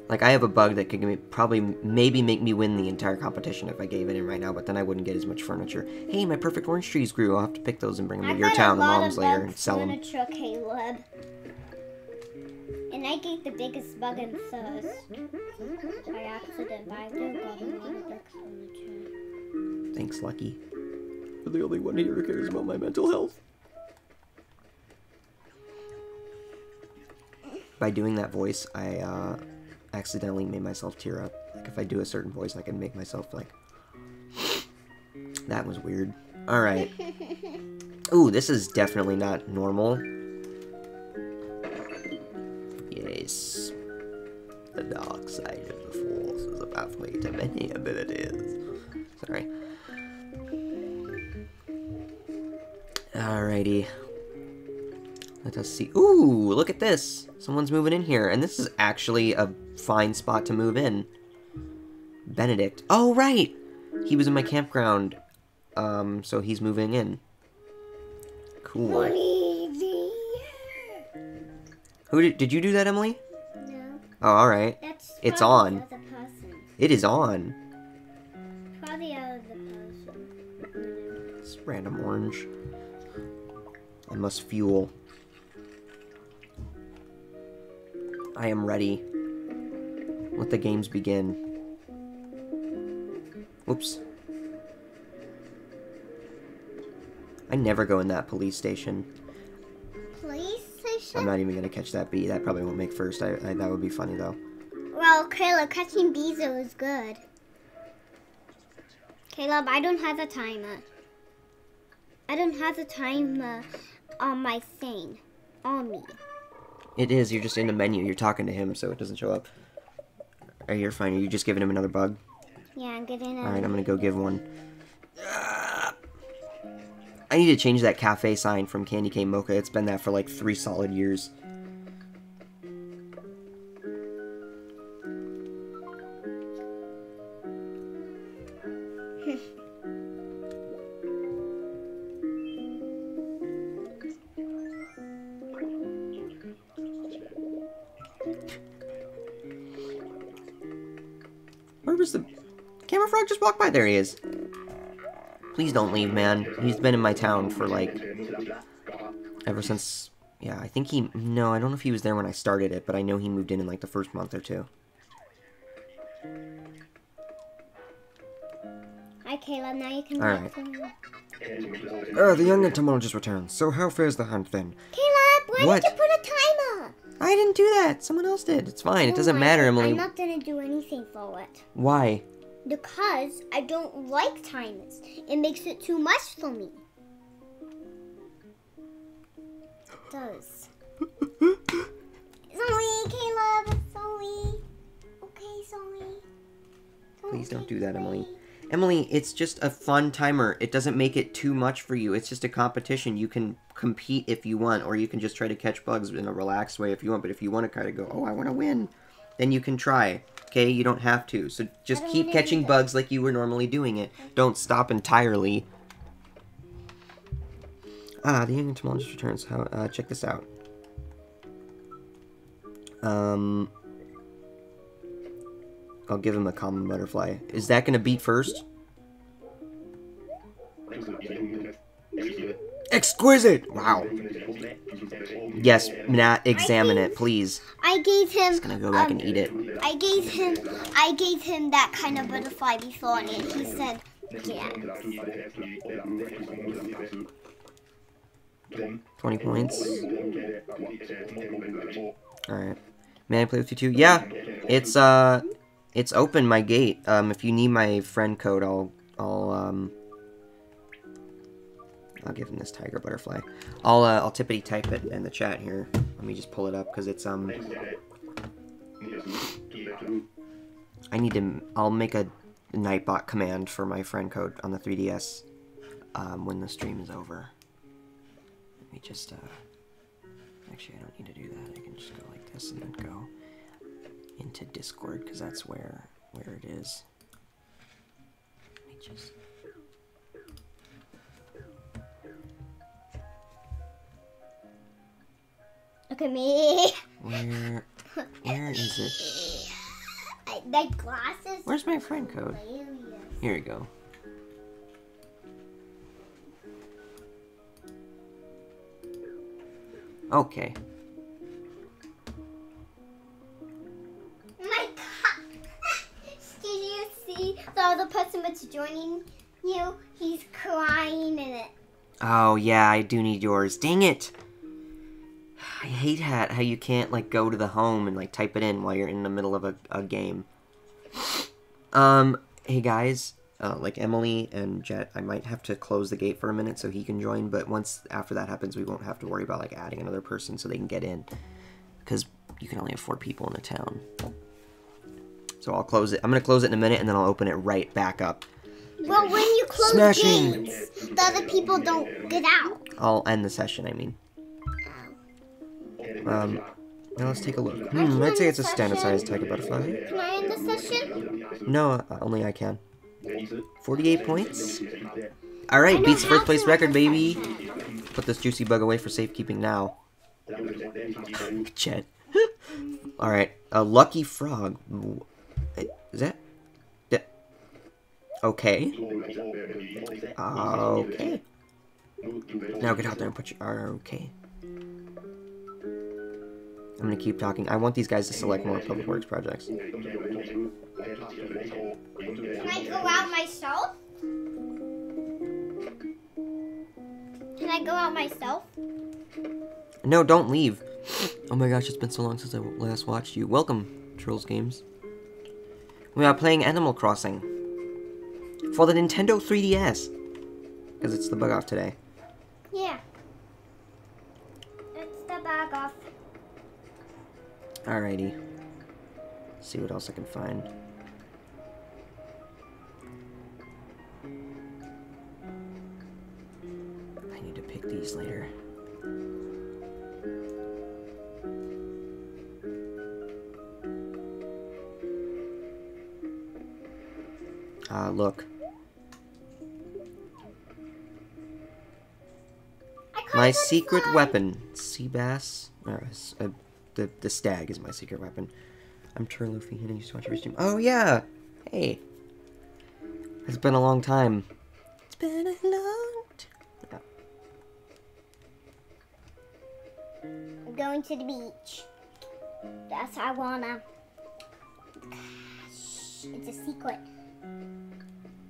Like, I have a bug that could probably, maybe make me win the entire competition if I gave it in right now, but then I wouldn't get as much furniture. Hey, my perfect orange trees grew. I'll have to pick those and bring them I've to your town lot mom's later and sell them. furniture, Caleb. And I gave the biggest bug in first. By accident, I still got a lot of furniture. Thanks, Lucky. You're the only one here who cares about my mental health. By doing that voice, I uh, accidentally made myself tear up. Like if I do a certain voice, I can make myself like. That was weird. All right. Ooh, this is definitely not normal. Yes. The dark side of the force is a pathway to many abilities. Sorry. Alrighty. Let us see. Ooh, look at this. Someone's moving in here, and this is actually a fine spot to move in. Benedict. Oh, right! He was in my campground, um, so he's moving in. Cool. Who did, did you do that, Emily? No, Oh, alright. that's It's on. It is on. Probably the person. It's random orange. I must fuel. I am ready. Let the games begin. Whoops. I never go in that police station. Police station? I'm not even gonna catch that bee. That probably won't make first. I, I that would be funny though. Well, Caleb, catching bees is good. Caleb, I don't have a timer. I don't have a timer on my thing. On me. It is. You're just in the menu. You're talking to him, so it doesn't show up. Are you're fine? Are you just giving him another bug? Yeah, I'm getting a. All right, I'm gonna go give one. I need to change that cafe sign from Candy Cane Mocha. It's been that for like three solid years. Camera Frog just walked by. There he is. Please don't leave, man. He's been in my town for, like... Ever since... Yeah, I think he... No, I don't know if he was there when I started it, but I know he moved in in, like, the first month or two. Hi, Caleb. Now you can All walk me. Uh, the young entomologist returns. So how fares the hunt, then? Caleb, why What? did you put a timer? I didn't do that. Someone else did. It's fine. It Oh doesn't my- matter, Emily. I'm not gonna do anything for it Why? Because I don't like timers. It makes it too much for me. It does. Zoe, Caleb, Zoe. Okay, Zoe. Please don't do that, Emily. Emily, it's just a fun timer. It doesn't make it too much for you. It's just a competition. You can compete if you want, or you can just try to catch bugs in a relaxed way if you want. But if you want to kind of go, oh, I want to win, then you can try. Okay, you don't have to. So just keep catching bugs like you were normally doing it. Don't stop entirely. Ah, the young entomologist returns. How? Uh, check this out. Um, I'll give him a common butterfly. Is that gonna beat first? Exquisite! Wow. Yes, Nat, examine it, please. I gave him. Gonna go back um, and eat it. I gave him. I gave him that kind of butterfly before, and he said, "Yeah." 20 points. Alright. May I play with you too? Yeah! It's, uh, it's open, my gate. Um, if you need my friend code, I'll, I'll, um, I'll give him this tiger butterfly. I'll, uh, I'll tippity type it in the chat here. Let me just pull it up, because it's, um, I need to, I'll make a Nightbot command for my friend code on the 3DS, um, when the stream is over. Let me just, uh, actually, I don't need to do that. I can just go like this and then go into Discord because that's where where it is. Let me just. Look at me. Where where is it? I, that glasses. Where's my friend code? Hilarious. Here we go. Okay. My God. Did you see the other person that's joining you? He's crying in it. Oh yeah, I do need yours. Dang it! I hate hat how you can't like go to the home and like type it in while you're in the middle of a, a game. Um, hey guys, uh, like Emily and Jet, I might have to close the gate for a minute so he can join. But once after that happens, we won't have to worry about like adding another person so they can get in, because you can only have four people in the town. So I'll close it. I'm gonna close it in a minute and then I'll open it right back up. Well, when you close Smashing. gates, the other people don't get out. I'll end the session. I mean. Um, now let's take a look. Hmm, I'd say it's a standard sized tiger butterfly. Can I end the session? No, uh, only I can. 48 points? Alright, beats how first place record, baby. Put this juicy bug away for safekeeping now. Jet. Alright, a lucky frog. Is that? that- Okay. Okay. Now get out there and put your. Okay. I'm gonna keep talking. I want these guys to select more public works projects. Can I go out myself? Can I go out myself? No, don't leave. Oh my gosh, it's been so long since I last watched you. Welcome, Trolls Games. We are playing Animal Crossing for the Nintendo 3DS because it's the bug off today. Yeah. It's the bag off. Alrighty. See what else I can find. I need to pick these later. Ah, look. My secret weapon. Sea bass. Or, uh, the, the stag is my secret weapon. I'm Turluffy and I used to watch every stream. Oh, yeah! Hey. It's been a long time. It's been a long time. I'm going to the beach. That's I wanna. Shh, It's a secret.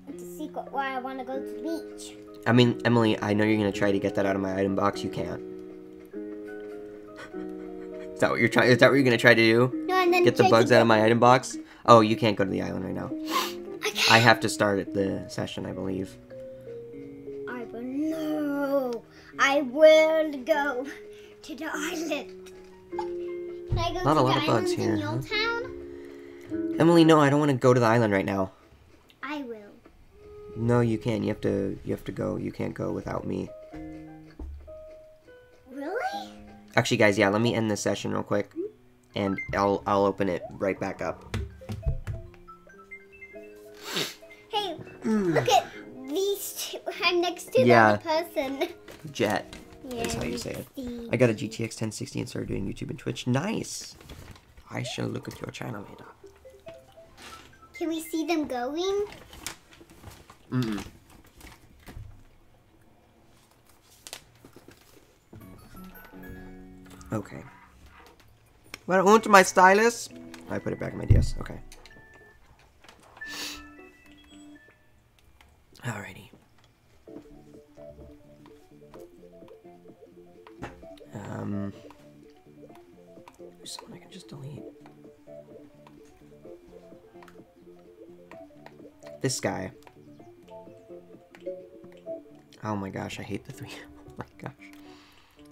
It's a secret why I wanna go to the beach. I mean, Emily, I know you're gonna try to get that out of my item box. You can't. Is that what you're trying? Is that what you're gonna try to do? No, and then Get the bugs out of my item box? Oh, you can't go to the island right now. Okay. I have to start at the session, I believe. I will no. I will go to the island. Can I go Not to a lot the of bugs island here, in huh? your town? Emily, no, I don't want to go to the island right now. I will. No, you can't. You have to. You have to go. You can't go without me. Actually, guys, yeah. Let me end this session real quick, and I'll I'll open it right back up. Hey, look at these two. I'm next to Yeah. the person. Jet. Yeah, That's how you say it. I got a GTX 1060 and started doing YouTube and Twitch. Nice. I shall look at your channel later. Can we see them going? Mm. Okay. What I want my stylus? I put it back in my DS. Okay. Alrighty. Um. There's someone I can just delete. This guy. Oh my gosh, I hate the three. Oh my gosh.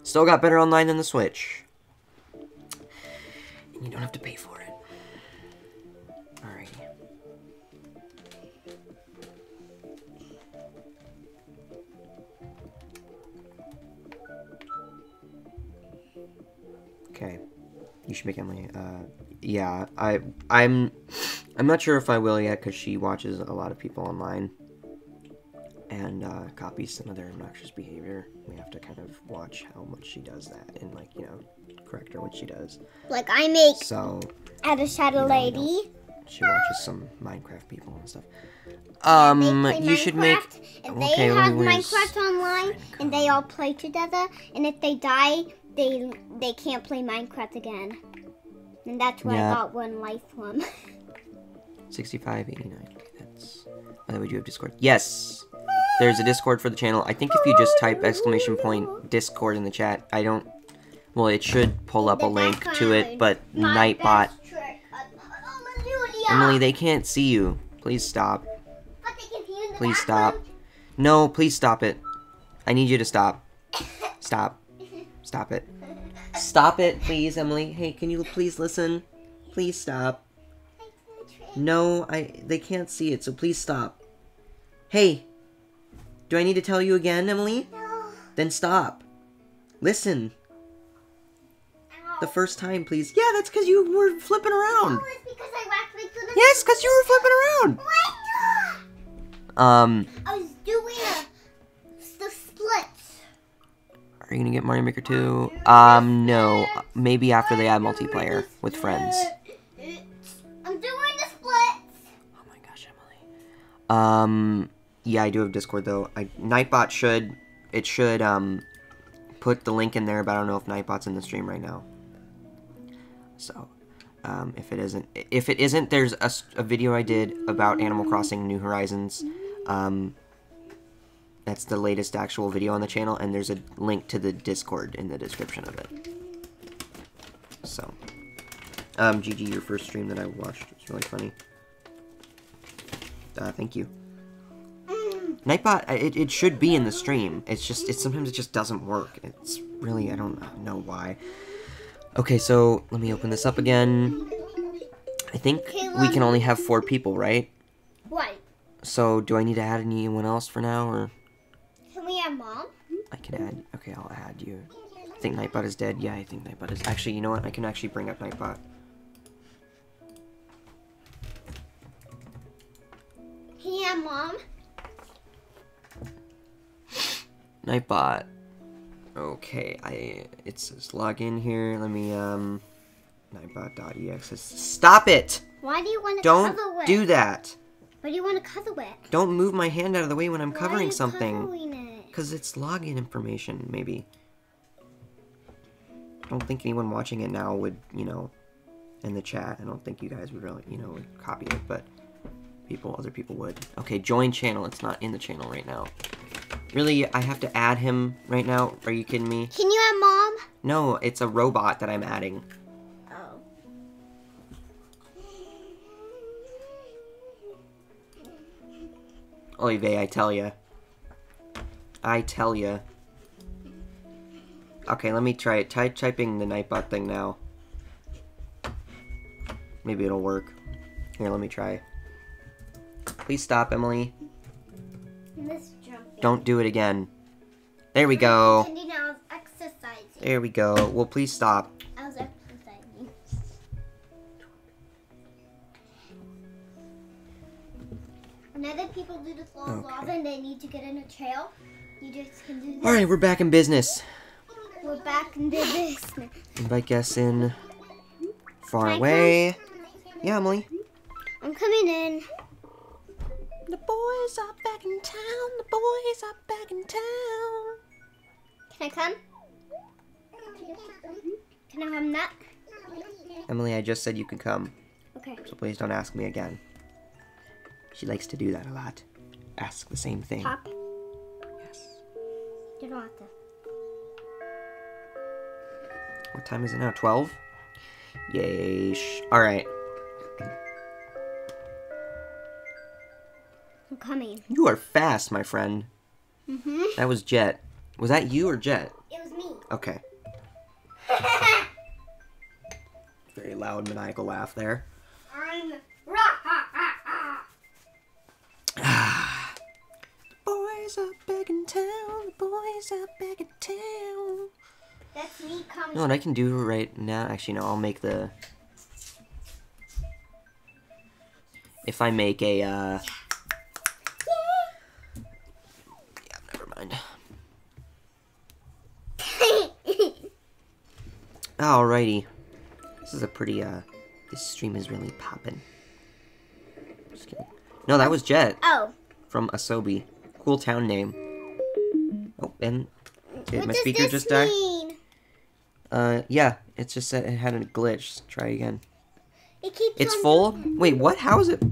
Still got better online than the Switch. And you don't have to pay for it. Alrighty. Okay. You should make Emily. Uh, yeah, I, I'm, I'm not sure if I will yet because she watches a lot of people online and uh, copies some of their obnoxious behavior. We have to kind of watch how much she does that and like you know correct her when she does. Like I make So at a shadow No, no. lady. she watches some Minecraft people and stuff. Um, you should make. Minecraft, And okay, they me- have Minecraft online, and they all play together. And if they die, they they can't play Minecraft again. And that's where Yeah. I got one life from. 65, 89. That's. By the way, do you have Discord? Yes! There's a Discord for the channel. I think if you just type exclamation point Discord in the chat, I don't. Well, it should pull up a link to it, but Nightbot. Emily, they can't see you. Please stop. Please stop. No, please stop it. I need you to stop. Stop. Stop it. Stop it, please, Emily. Hey, can you please listen? Please stop. No, I they can't see it, so please stop. Hey. Do I need to tell you again, Emily? No. Then stop. Listen. The first time, please. Yeah, that's because you were flipping around. Oh, it's because I actually couldn't. Yes, because you were flipping around. Um, I was doing a, the splits. are you gonna get Mario Maker 2? Um, no. Maybe after they add multiplayer with friends. I'm doing the splits. Oh my gosh, Emily. Um, yeah, I do have Discord though. I Nightbot should it should um put the link in there, but I don't know if Nightbot's in the stream right now. So, um, if it isn't, if it isn't, there's a video I did about Animal Crossing New Horizons. Um, that's the latest actual video on the channel, and there's a link to the Discord in the description of it. So, um, GG, your first stream that I watched was really funny. Uh, thank you. Nightbot, uh, it, it should be in the stream. It's just, it sometimes it just doesn't work. It's really, I don't know why. Okay, so let me open this up again. I think we can only have four people, right? What? So do I need to add anyone else for now, or Can we add mom? I can add? Okay, I'll add you. I think Nightbot is dead. Yeah, I think Nightbot is. Actually, you know what? I can actually bring up Nightbot. Can you have mom? Nightbot. Okay, I it says log in here. Let me um Nightbot.exe. Stop it! Why do you want to Don't cuddle it? do that. Why do you want to cuddle it? Don't move my hand out of the way when I'm Why are covering you something. cuddling it? Because it's login information, maybe. I don't think anyone watching it now would, you know, in the chat. I don't think you guys would really, you know, would copy it, but people, other people would. Okay, join channel. It's not in the channel right now. Really, I have to add him right now? Are you kidding me? Can you add mom? No, it's a robot that I'm adding. Oh. Vey, I tell ya. I tell ya. Okay, let me try it. Try typing the Nightbot thing now. Maybe it'll work. Here, let me try. Please stop, Emily. Don't do it again. There we go. I was exercising. There we go. Well, please stop. I was exercising. When people do the floor of Okay. lava and they need to get in a trail, you just can do that. Alright, we're back in business. We're back into this. Invite guests in. Far away. Yeah, Emily. I'm coming in. The boys are back in town. The boys are back in town. Can I come? Can I have that? Emily, I just said you could come. Okay. So please don't ask me again. She likes to do that a lot. Ask the same thing. Pop. Yes. You don't have to. What time is it now? 12? Yay. Alright. I'm coming. You are fast, my friend. Mm-hmm. That was Jet. Was that you or Jet? It was me. Okay. Very loud, maniacal laugh there. I'm. Boys are back in town. The boys are back in town. That's me coming. Know what I can do right now? Actually, no, I'll make the. If I make a, uh. Mind. Alrighty. This is a pretty, uh. This stream is really popping. Just kidding. No, that was Jet oh. from Asobi. Cool town name. Oh, and did what my speaker this just die? Uh, yeah, it's just that it had a glitch. Try again. It keeps It's full? Wait, what? How is it? it.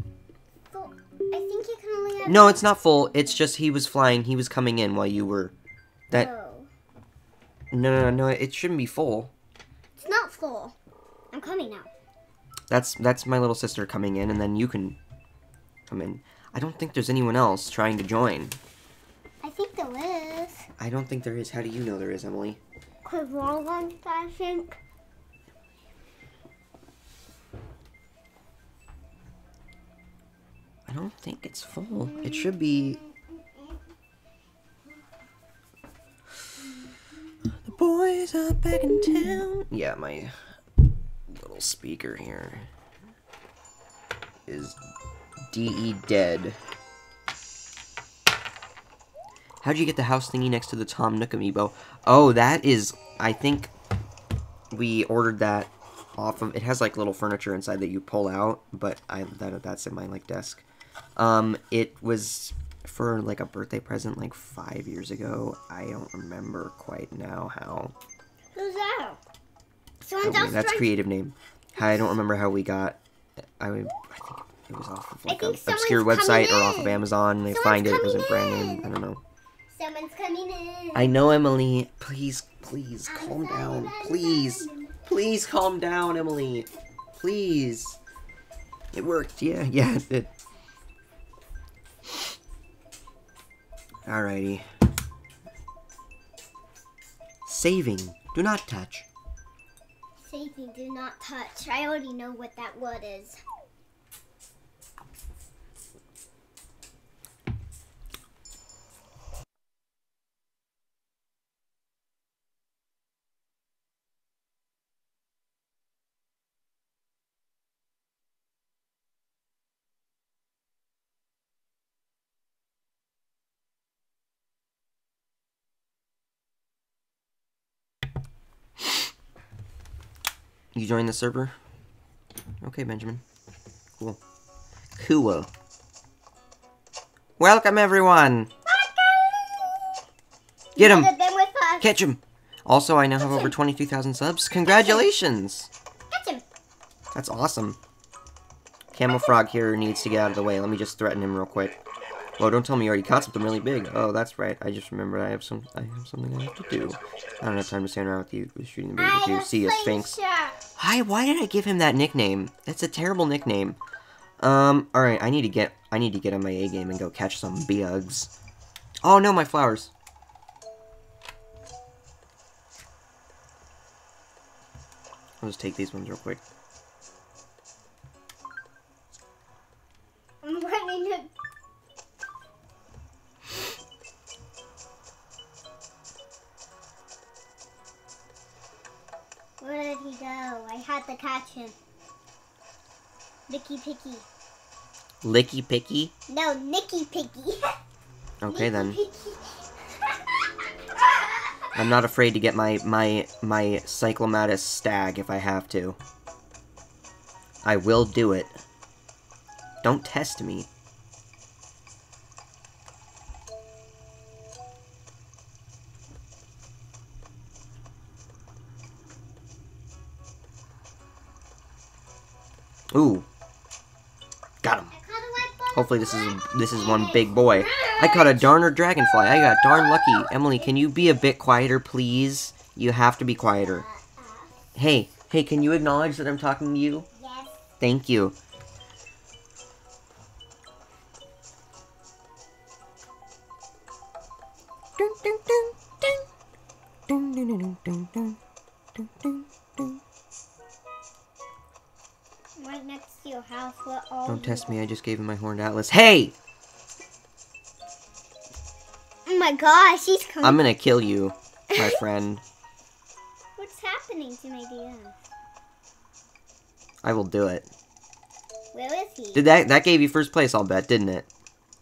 Full. I think you can only have. No, it's not full. It's just he was flying. He was coming in while you were. That. Oh. No, no, no. It shouldn't be full. It's not full. I'm coming now. That's that's my little sister coming in, and then you can come in. I don't think there's anyone else trying to join. I think there is. I don't think there is. How do you know there is, Emily? Cause wrong ones, I think. I don't think it's full. It should be. The boys are back in town. Yeah, my little speaker here is DE dead. How'd you get the house thingy next to the Tom Nook amiibo? Oh, that is. I think we ordered that off of. It has like little furniture inside that you pull out, but I that that's in my like desk. Um, it was for like a birthday present like five years ago. I don't remember quite now how. Who's that? how Someone's we- else that's creative name. I don't remember how we got. I would. I think it was off of like a obscure website or off of. Amazon. They find it. It wasn't brand name. I don't know. Someone's coming in. I know, Emily. Please, please calm down. Please, please calm down, Emily. Please. It worked. Yeah, yeah, it did. Alrighty. Saving. Do not touch. Safety, do not touch. I already know what that word is. You join the server? Okay, Benjamin. Cool. Cool. Welcome, everyone! Get him! Better than with us. Catch him! Also, I now have over 23,000 subs. Congratulations! Catch him. That's awesome. Camel Frog here needs to get out of the way. Let me just threaten him real quick. Well, don't tell me you already caught something really big. Oh, that's right. I just remembered I have some. I have something I have to do. I don't have time to stand around with you shooting the baby. I You have see a sphinx. slingshot. Hi. Why did I give him that nickname? That's a terrible nickname. Um. All right. I need to get. I need to get on my A game and go catch some bugs. Oh no, my flowers. I'll just take these ones real quick. Nicky Picky. Licky picky. No, Nicky Picky. Okay then. Picky. I'm not afraid to get my my my Cyclomatus stag if I have to. I will do it. Don't test me. Ooh. Got him. I caught a white ball. Hopefully this is this is one big boy. I caught a darner dragonfly. I got darn lucky. Emily, can you be a bit quieter, please? You have to be quieter. Hey, hey, can you acknowledge that I'm talking to you? Yes. Thank you. Don't test me, I just gave him my horned atlas. Hey! Oh my gosh, he's coming. I'm gonna kill you, my friend. What's happening to my DM? I will do it. Where is he? Did that that gave you first place? I'll bet, didn't it?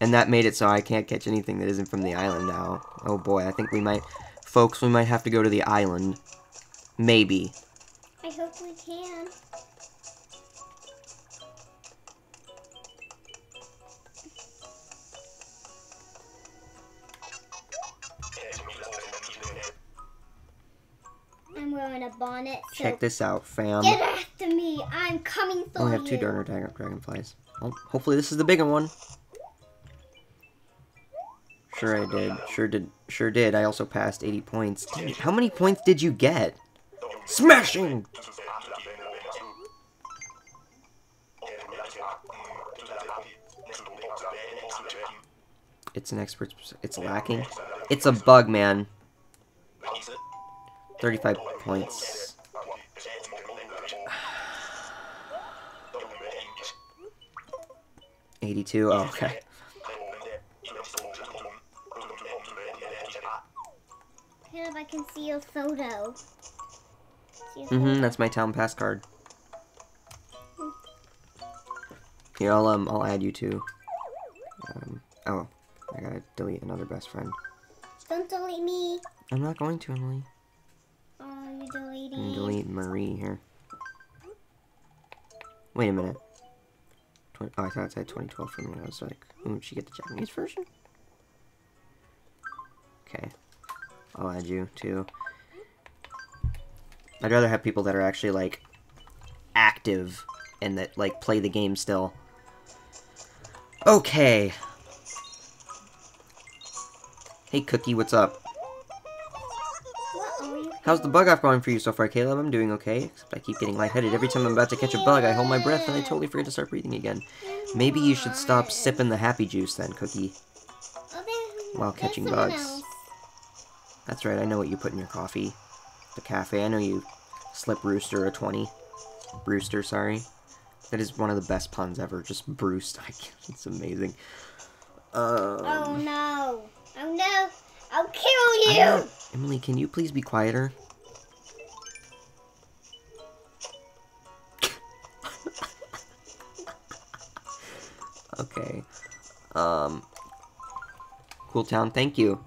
And that made it so I can't catch anything that isn't from the island now. Oh boy, I think we might, folks, we might have to go to the island. Maybe. I hope we can. I'm wearing a bonnet, so Check this out, fam. get after me. I'm coming for Oh, I have two Darner Dragon Dragonflies. Well, hopefully this is the bigger one. Sure I did. Sure did. Sure did. I also passed 80 points. It, How many points did you get? Smashing! It's an expert. It's lacking. It's a bug, man. 35 points. Eighty-two. Oh, okay. Caleb, I can see your photo. Mm-hmm. That's my town pass card. Here, I'll um, I'll add you to. Um. Oh, I gotta delete another best friend. Don't delete me. I'm not going to, Emily. Oh, you're I'm deleting. delete Marie here. Wait a minute. 20, oh, I thought it said 2012 from when I was like, ooh, did she get the Japanese version? Okay. I'll add you too. I'd rather have people that are actually like active and that like play the game still. Okay. Hey Cookie, what's up? What are you? How's the bug off going for you so far, Caleb? I'm doing okay, except I keep getting lightheaded. Every time I'm about to catch a bug, I hold my breath and I totally forget to start breathing again. Maybe you should stop sipping the happy juice then, Cookie. While catching bugs. That's right, I know what you put in your coffee. The cafe. I know you slip Rooster a 20. Brewster, sorry. That is one of the best puns ever. Just Bruce. it's amazing. Um, Oh no! Oh no! I'll kill you! Emily, can you please be quieter? okay. Um, cool town, thank you.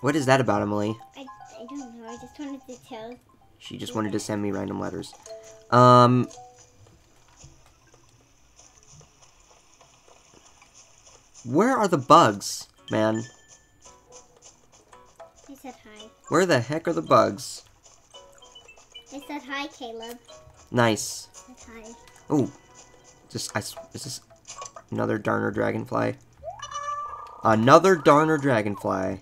What is that about, Emily? I, I don't know. I just wanted to tell she just wanted to send me random letters. Um. Where are the bugs, man? I said hi. Where the heck are the bugs? I said hi, Caleb. Nice. Hi. Oh, just I is this another Darner dragonfly? Another Darner dragonfly.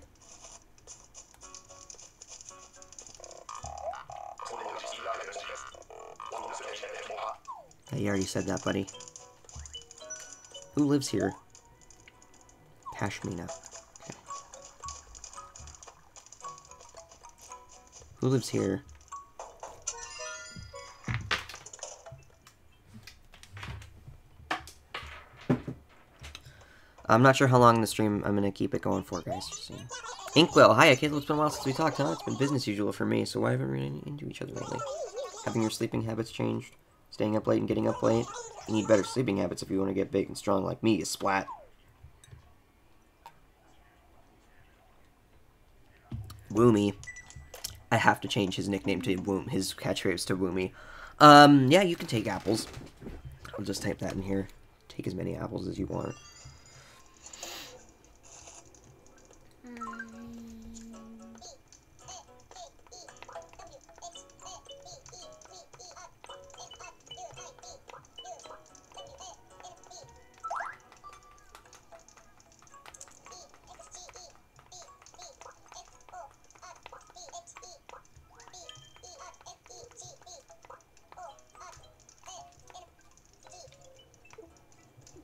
You already said that, buddy. Who lives here? Pashmina. Okay. Who lives here? I'm not sure how long the stream I'm gonna keep it going for, guys. So. Inkwell, hi, Caleb. It's been a while since we talked, huh? It's been business usual for me, so why haven't we run into each other lately? Having your sleeping habits changed? Staying up late and getting up late? You need better sleeping habits if you want to get big and strong like me, you splat. Woomy. I have to change his nickname to Woom, his catchphrase to Woomy. Um, yeah, you can take apples. I'll just type that in here. Take as many apples as you want.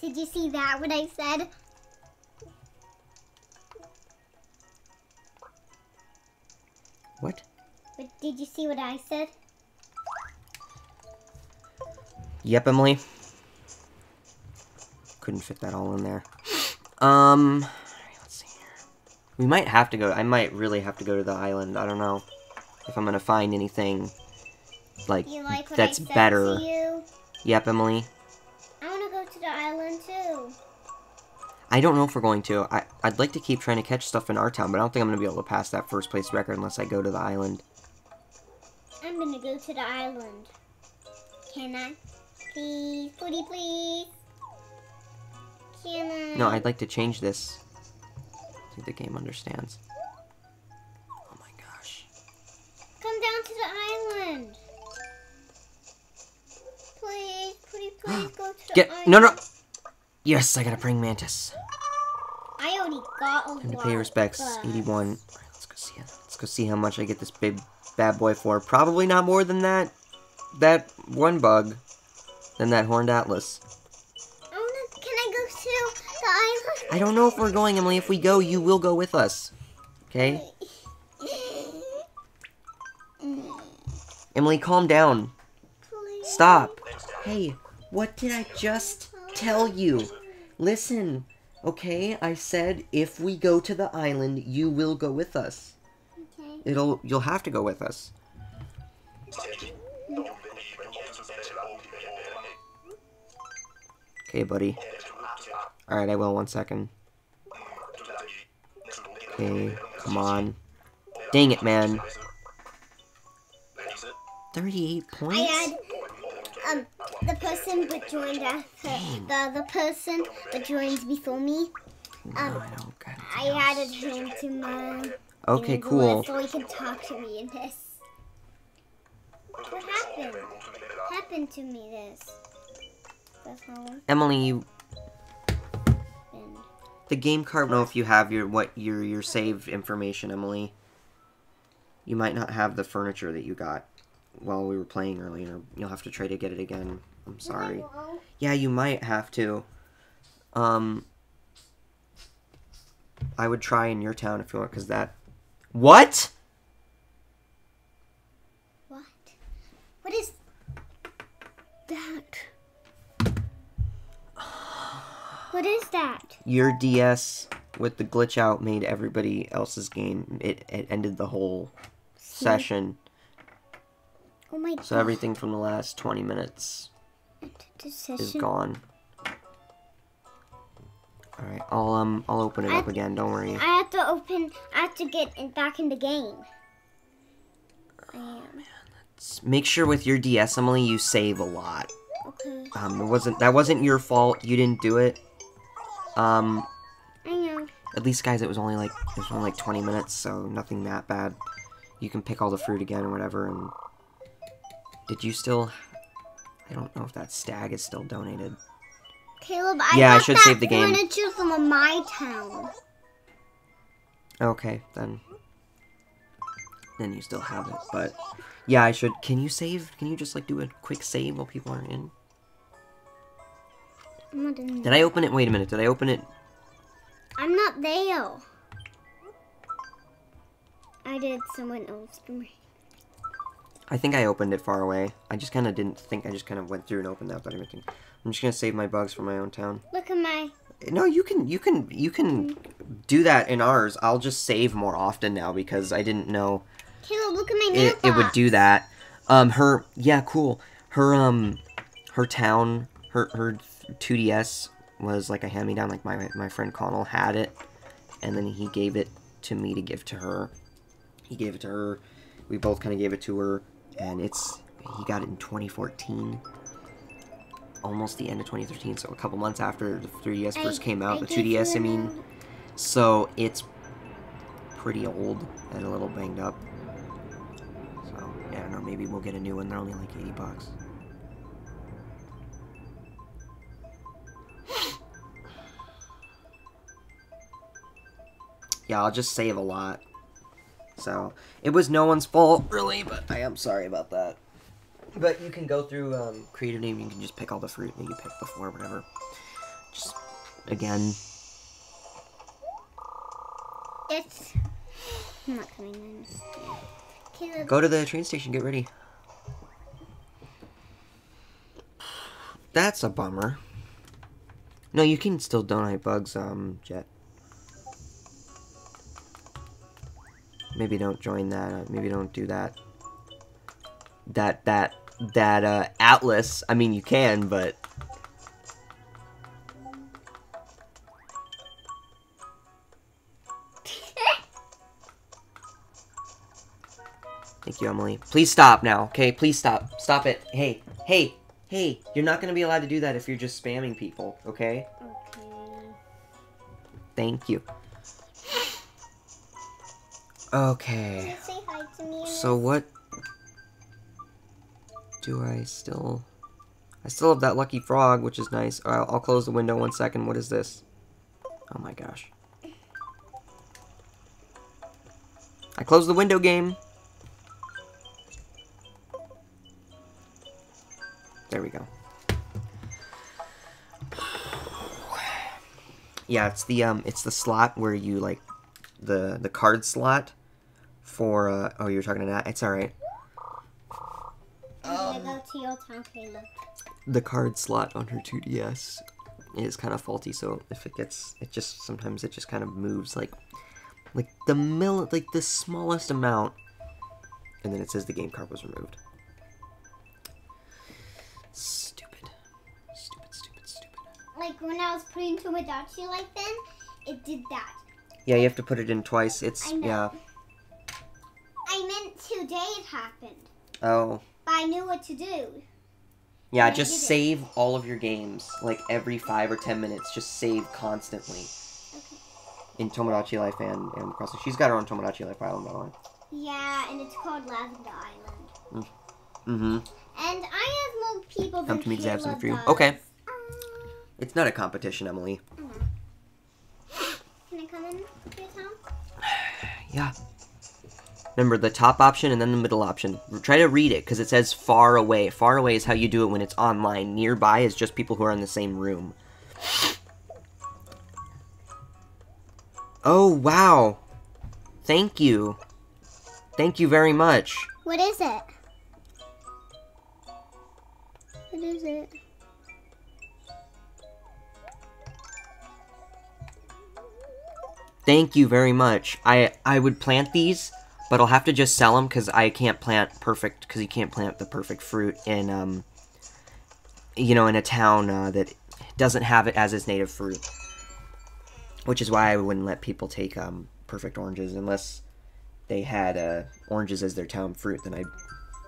Did you see that? What I said? What? But did you see what I said? Yep, Emily. Couldn't fit that all in there. Um, let's see here. We might have to go. I might really have to go to the island. I don't know if I'm gonna find anything like like that's better. Yep, Emily. I don't know if we're going to. I I'd like to keep trying to catch stuff in our town, but I don't think I'm gonna be able to pass that first place record unless I go to the island. I'm gonna go to the island. Can I? Please, pretty please. Can I? No, I'd like to change this. I think the game understands. Oh my gosh. Come down to the island. Please, pretty please go to the Get island. no no. Yes, I got a praying mantis. I already got a Time to pay respects. but- 81. Alright, let's go see. Let's go see how much I get this big bad boy for. Probably not more than that. That one bug. Than that horned atlas. Oh, I wanna, can I go to the island? I don't know if we're going, Emily. If we go, you will go with us. Okay? Emily, calm down. Please. Stop. Hey, what did I just tell you? Listen, okay? I said if we go to the island, you will go with us. Okay. It'll you'll have to go with us. Okay, buddy. Alright, I will one second. Okay, come on. Dang it, man. 38 points? I um the person that joined after the other person that joined before me. No, Um, I don't got I added him to my Okay, cool. So he can talk to me in this. What happened? What Happened to me this. Emily, you the game card know if you have your what your your save information, Emily. You might not have the furniture that you got while we were playing earlier. You'll have to try to get it again. I'm sorry. Yeah, you might have to. Um I would try in your town if you want cuz that What? What? What is that? What is that? Your DS with the glitch out made everybody else's game. It it ended the whole session. Oh my So everything from the last 20 minutes is gone. All right, I'll um I'll open it I- up again. Don't worry. I have to open. I have to get in, back in the game. I am. S- Make sure with your DS, Emily, you save a lot. Okay. Um, it wasn't that wasn't your fault. You didn't do it. Um, I know. at least, guys, it was only like it was only like 20 minutes, so nothing that bad. You can pick all the fruit again or whatever. And did you still? I don't know if that stag is still donated. Caleb, I Yeah, I should that save the game. furniture from my town. Okay, then. Then you still have it, but yeah, I should. Can you save? Can you just like do a quick save while people aren't in? I'm not in Did I open it? Wait a minute. Did I open it? I'm not there. I did someone else. to me. I think I opened it far away. I just kind of didn't think. I just kind of went through and opened that without everything. I'm just gonna save my bugs for my own town. Look at my. No, you can, you can, you can do that in ours. I'll just save more often now because I didn't know Caleb, look at my it, it would do that. Um, her, yeah, cool. Her, um, her town, her, her 2DS was like a hand-me-down. Like my my friend Connell had it, and then he gave it to me to give to her. He gave it to her. We both kind of gave it to her, and it's he got it in 2014. Almost the end of 2013, so a couple months after the 3DS I- first came out, I the 2DS, i mean, so it's pretty old and a little banged up. So, yeah, I don't know, maybe we'll get a new one. They're only like 80 bucks. Yeah, I'll just save a lot. So, it was no one's fault, really, but I am sorry about that. But you can go through um, Creative Name, you can just pick all the fruit that you picked before, whatever. Just, again, It's. I'm not coming in. Caleb, Go to the train station, get ready. That's a bummer. No, you can still donate bugs, um, Jet. Maybe don't join that. Uh, maybe don't do that. That that that uh Atlas. I mean, you can, but Thank you, Emily. Please stop now, okay? Please stop. Stop it. Hey, hey, hey. You're not gonna be allowed to do that if you're just spamming people, okay? okay. Thank you. Okay. Say hi to me. So what do I still? I still have that lucky frog, which is nice. I'll, I'll close the window one second. What is this? Oh my gosh. I closed the window game. There we go. Yeah, it's the um it's the slot where you like the the card slot for uh oh you're talking to that. It's alright. I'm go to your town, Caleb. the card slot on her 2DS is kind of faulty, so if it gets, it just sometimes it just kind of moves like, like the mill, like the smallest amount, and then it says the game card was removed. Stupid, stupid, stupid, stupid. Like when I was putting Tomodachi like then, it did that. Yeah, you have to put it in twice. It's yeah. I meant today it happened, Oh, but I knew what to do. yeah. Just did it. save all of your games like every five or ten minutes. Just save constantly. Okay. In Tomodachi Life and and Crossing. She's got her own Tomodachi Life island by the way. Yeah, and it's called Lavender Island. Mm-hmm. And I have more people Come than to me 'cause I have Caleb something for you. does. Okay. Uh, It's not a competition, Emily. can I come in to your town? Yeah. Remember the top option and then the middle option. Try to read it because it says far away. Far away is how you do it when it's online. Nearby is just people who are in the same room. Oh, wow. Thank you. Thank you very much. What is it? What is it? Thank you very much. I I would plant these, but I'll have to just sell them because I can't plant perfect because you can't plant the perfect fruit in um you know in a town uh, that doesn't have it as its native fruit. which is why I wouldn't let people take um, perfect oranges unless they had uh, oranges as their town fruit. Then I'd,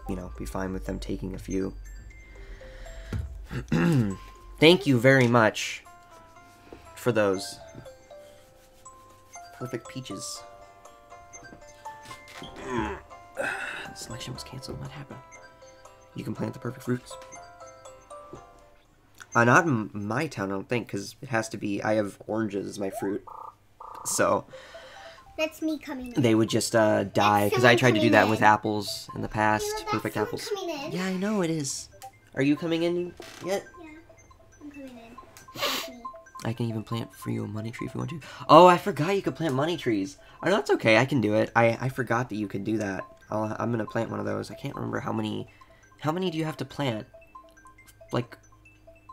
you know, be fine with them taking a few. Thank you very much for those perfect peaches. Selection was canceled. What happened? You can plant the perfect fruits. Uh, not in my town, I don't think, because it has to be. I have oranges as my fruit, so That's me coming in. they would just uh, die. Because I tried to do that in. with apples in the past. Taylor, that's perfect apples. Yeah, I know it is. Are you coming in yet? Yeah, I'm coming in. That's me. I can even plant for you a money tree if you want to. Oh, I forgot you could plant money trees. Oh, that's okay. I can do it. I, I forgot that you could do that. I'll, I'm gonna plant one of those. I can't remember how many. How many do you have to plant? Like, do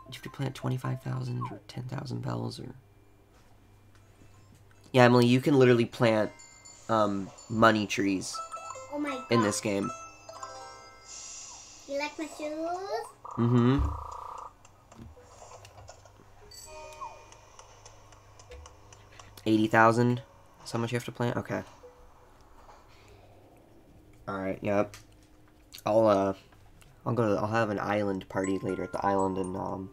you have to plant twenty five thousand or ten thousand bells or? Yeah, Emily, you can literally plant um, money trees Oh in this game. You like my shoes? Mm-hmm. Eighty thousand. That's how much you have to plant? Okay. Alright, yep. I'll uh I'll go to I'll have an island party later at the island and um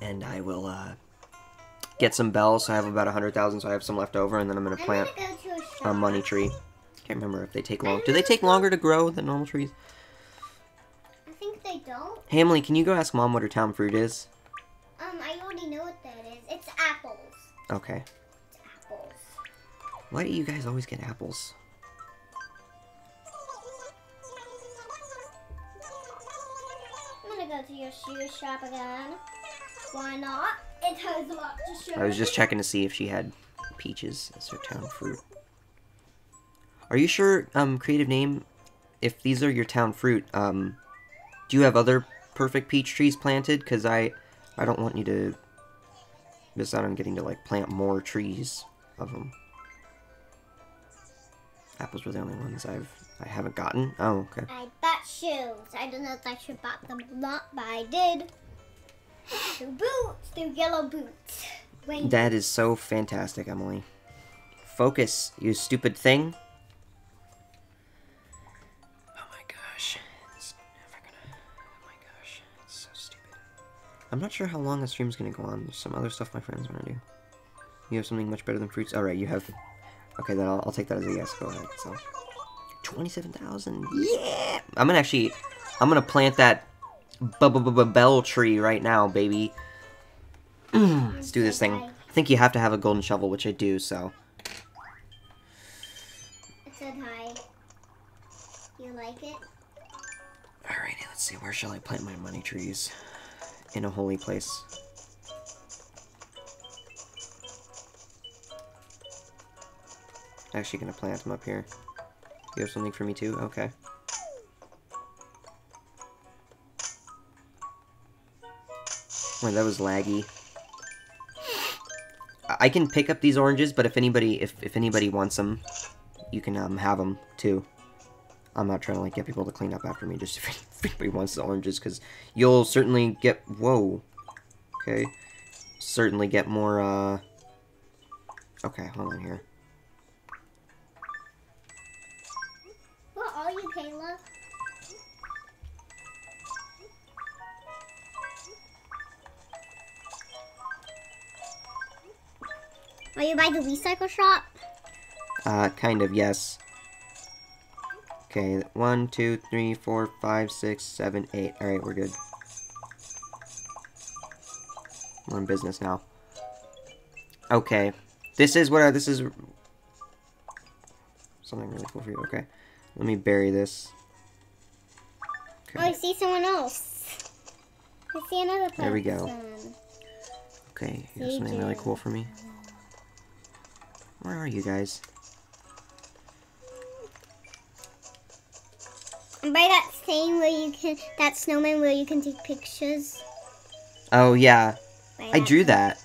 and I will uh get some bells so I have about a hundred thousand so I have some left over and then I'm gonna I'm plant gonna go to a a money tree. Can't remember if they take long. Do they take longer to grow than normal trees? I think they don't. Hey, Emily, can you go ask mom what her town fruit is? Um, I Okay. Why do you guys always get apples? I'm gonna go to your shoe shop again. Why not? It has a lot to show. I was just checking to see if she had peaches as her town fruit. Are you sure, um, creative name, if these are your town fruit, um, do you have other perfect peach trees planted? Because I, I don't want you to miss out on getting to, like, plant more trees of them. Apples were the only ones I've, I haven't gotten. Oh, okay. I bought shoes. I don't know if I should bought them or not, but I did. They're boots. They're yellow boots. Rain That is so fantastic, Emily. Focus, you stupid thing. I'm not sure how long the stream's gonna go on. There's some other stuff my friends wanna do. You have something much better than fruits? Alright, you have. Okay, then I'll, I'll take that as a yes. Go ahead. So. 27,000. Yeah! I'm gonna actually. I'm gonna plant that bell tree right now, baby. Let's do this thing. I think you have to have a golden shovel, which I do, so. It said hi. You like it? Alrighty, let's see. Where shall I plant my money trees? In a holy place. Actually, gonna plant them up here. You have something for me too? Okay. Wait, that was laggy. I- can pick up these oranges, but if anybody if, if anybody wants them, you can um have them too. I'm not trying to like get people to clean up after me. Just if anybody wants the oranges, because you'll certainly get. Whoa. Okay. Certainly get more. uh... Okay, hold on here. What are you, Kayla? Are you by the recycle shop? Uh, kind of, yes. Okay, one, two, three, four, five, six, seven, eight. Alright, we're good. We're in business now. Okay. This is what I, this is... Something really cool for you. Okay. Let me bury this. Oh, I see someone else. I see another person. There we go. Okay, here's something really cool for me. Where are you guys? And by that thing where you can, that snowman where you can take pictures. Oh, yeah. By I drew thing. that.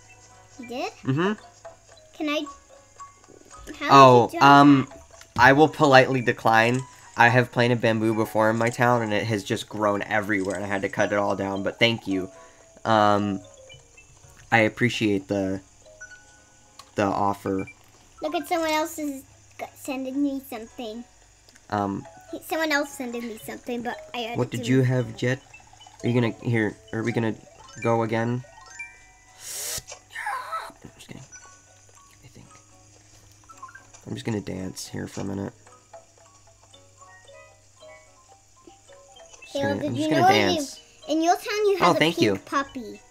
You did? Mm-hmm. Can I? How Oh, did you draw um, that? I will politely decline. I have planted bamboo before in my town, and it has just grown everywhere, and I had to cut it all down. But thank you. Um, I appreciate the the offer. Look at someone else is sending me something. Um, Someone else sending me something, but I what did you have, Jet? Are you gonna here? Are we gonna go again? I'm just kidding. I think I'm just gonna dance here for a minute. Just gonna- I'm just gonna in, you, dance. in your town you Oh, have a thank pink you. puppy?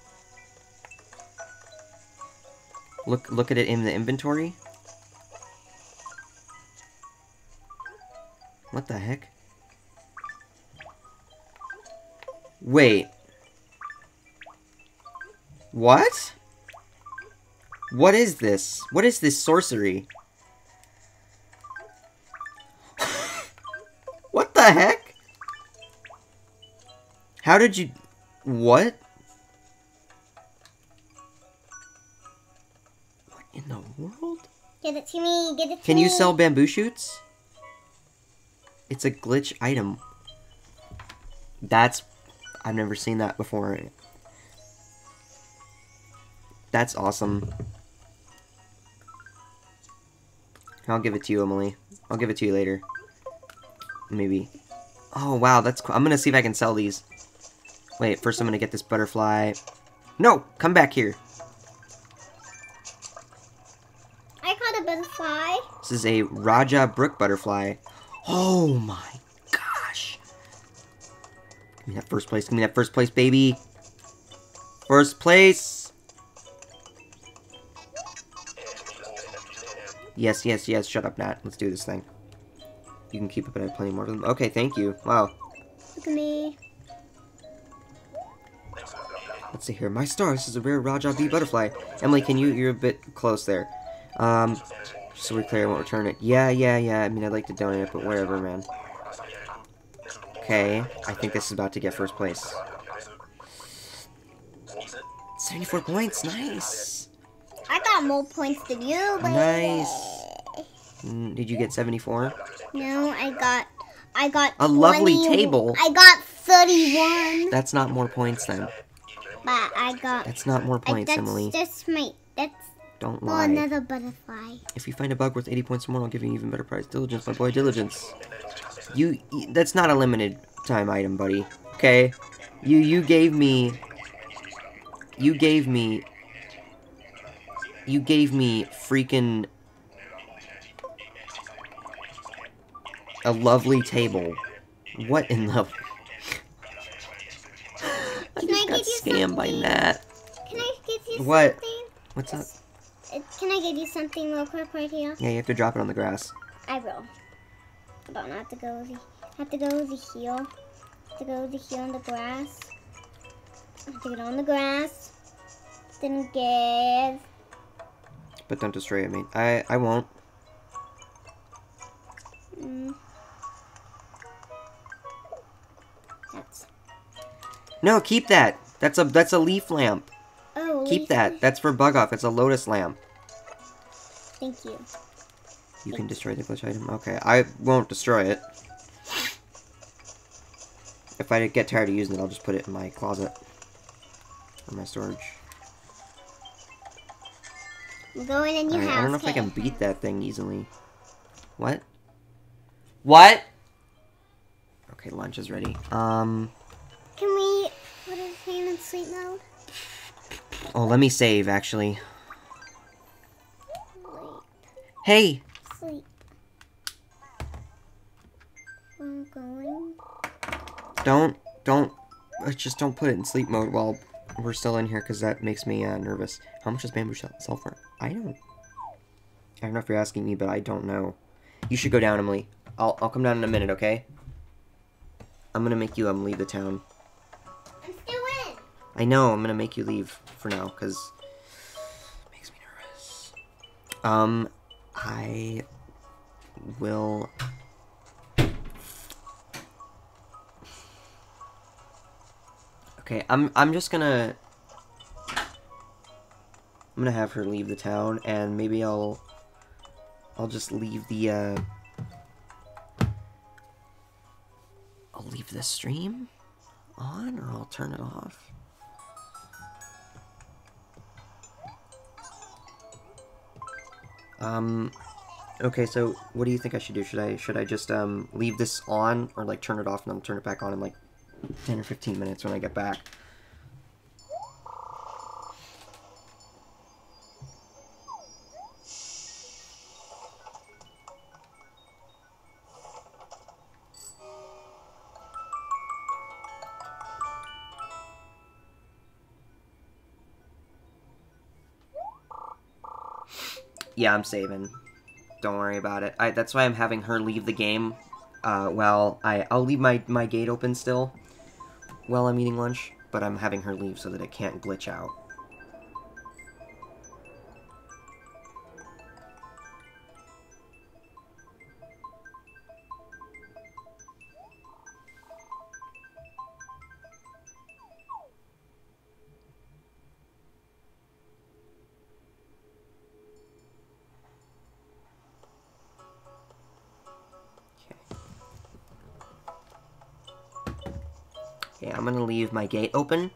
Look, look at it in the inventory. What the heck? Wait. What? What is this? What is this sorcery? what the heck? How did you... What? What in the world? Get it to me. Get it to Can me. you sell bamboo shoots? It's a glitch item. That's... I've never seen that before. That's awesome. I'll give it to you, Emily. I'll give it to you later. Maybe. Oh, wow, that's cool. I'm gonna see if I can sell these. Wait, first I'm gonna get this butterfly. No! Come back here. I caught a butterfly. This is a Raja Brooke butterfly. Oh my gosh. Give me that first place. Give me that first place, baby. First place. Yes, yes, yes. Shut up, Nat. Let's do this thing. You can keep it, but I have plenty more of them. Okay, thank you. Wow. Look at me. Let's see here. My star. This is a rare Raja bee butterfly. Emily, can you? You're a bit close there. Um, just so we're clear, I won't return it. Yeah, yeah, yeah. I mean, I'd like to donate it, but whatever, man. Okay, I think this is about to get first place. 74 points. Nice. I got more points than you, but Nice. Mm, Did you get 74? no, I got, I got A lovely 20 table. I got thirty-one, That's not more points then. but I got. That's not more I, points, that's Emily. just my. That's Don't oh, lie. another butterfly. If you find a bug worth 80 points or more, I'll give you an even better prize. Diligence, my boy, diligence. You, that's not a limited time item, buddy. Okay? You, you gave me... You gave me... You gave me freaking... A lovely table. What in the... I just I got scammed by? Nat. Can I give you What? something? What's up? Can I give you something real quick right here? Yeah, you have to drop it on the grass. I will. But not to go the have to go the heel. Have to go the heel on the grass. Have to get on the grass. Then give But don't destroy it, mate. I, I won't. mm, that's No, keep that. That's a that's a leaf lamp. oh Keep leaf- that. That's for bug off. It's a lotus lamp. Thank you. You can destroy the glitch item. Okay, I won't destroy it. If I get tired of using it, I'll just put it in my closet or my storage. I'm in your Alright, house. I don't know if I can beat that thing easily. What? What? Okay, lunch is ready. Um. Can we put his hand in sleep mode? Oh, let me save actually. Hey. Sleep. I'm going. Don't, don't, uh, just don't put it in sleep mode while we're still in here, because that makes me uh, nervous. How much does bamboo sell for? I don't, I don't know if you're asking me, but I don't know. You should go down, Emily. I'll, I'll come down in a minute, okay? I'm gonna make you um leave the town. I'm still in. I know, I'm gonna make you leave for now, because it makes me nervous. Um, I will... Okay, I'm, I'm just gonna... I'm gonna have her leave the town, and maybe I'll... I'll just leave the, uh... I'll leave the stream on, or I'll turn it off. Um, okay, so what do you think I should do? Should I should I just um leave this on or like turn it off and then turn it back on in like 10 or 15 minutes when I get back? Yeah, I'm saving. Don't worry about it. I, that's why I'm having her leave the game. Uh, well, I I'll leave my my gate open still while I'm eating lunch, but I'm having her leave so that it can't glitch out. My gate open,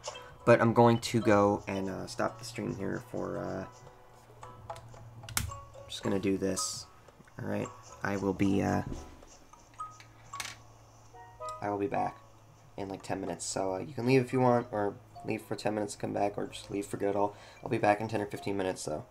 but I'm going to go and uh, stop the stream here for, uh, just gonna do this, alright? I will be, uh, I will be back in like 10 minutes, so uh, you can leave if you want, or leave for 10 minutes, come back, or just leave for good, I'll, I'll be back in 10 or 15 minutes, so...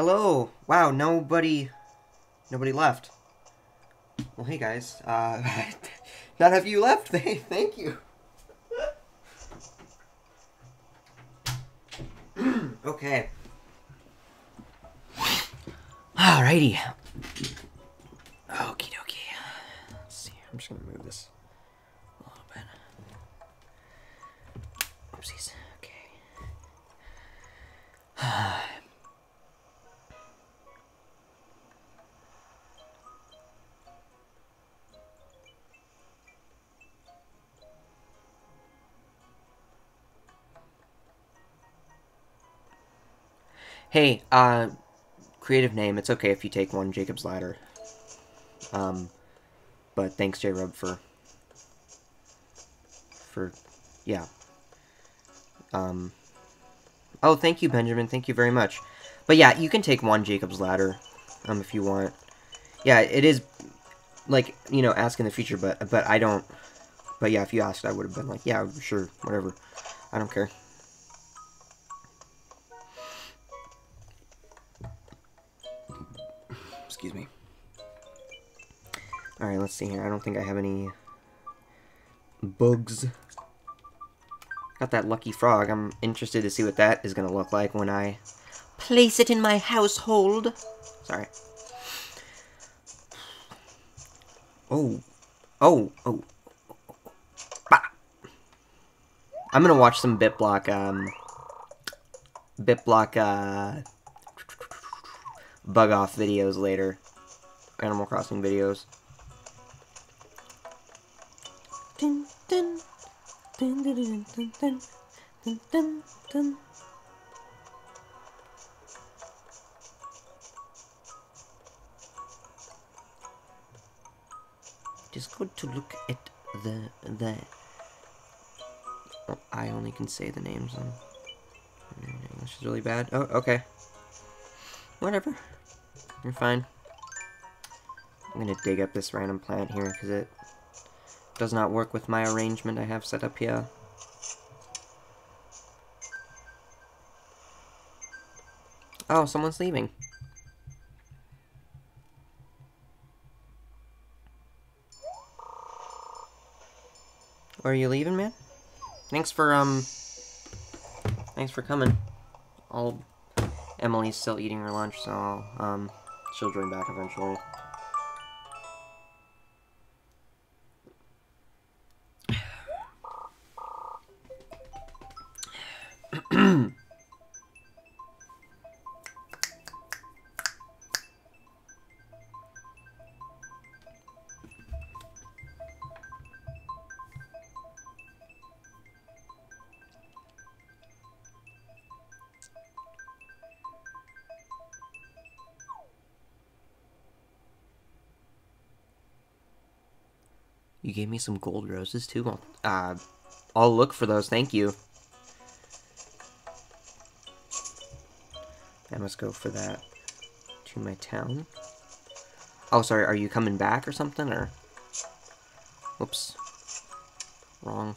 Hello. Wow, nobody nobody left. Well, hey guys. Uh none of you left. Thank you. okay. Alrighty. Okie dokie. Let's see. I'm just gonna move this a little bit. Oopsies. Okay. hey, uh, creative name. It's okay if you take one Jacob's Ladder. Um, but thanks, J Rub, for for yeah. Um. Oh, thank you, Benjamin. Thank you very much. But yeah, you can take one Jacob's Ladder, um, if you want. Yeah, it is like you know ask in the future, but but I don't. But yeah, if you asked, I would have been like, yeah, sure, whatever. I don't care. Excuse me. Alright, let's see here. I don't think I have any bugs. Got that lucky frog. I'm interested to see what that is going to look like when I place it in my household. Sorry. Oh. Oh. Oh. I'm going to watch some BitBlock, um... BitBlock, uh bug off videos later. Animal Crossing videos. It is Just good to look at the the. Oh, I only can say the names. On English is really bad. Oh, okay. Whatever. You're fine. I'm gonna dig up this random plant here because it does not work with my arrangement I have set up here. Oh, someone's leaving. Where are you leaving, man? Thanks for, um... Thanks for coming. I'll... Emily's still eating her lunch, so, um... She'll join back eventually. Gave me some gold roses too. Well, uh, I'll look for those. Thank you. I must go for that to my town. Oh, sorry. Are you coming back or something? Or whoops, wrong.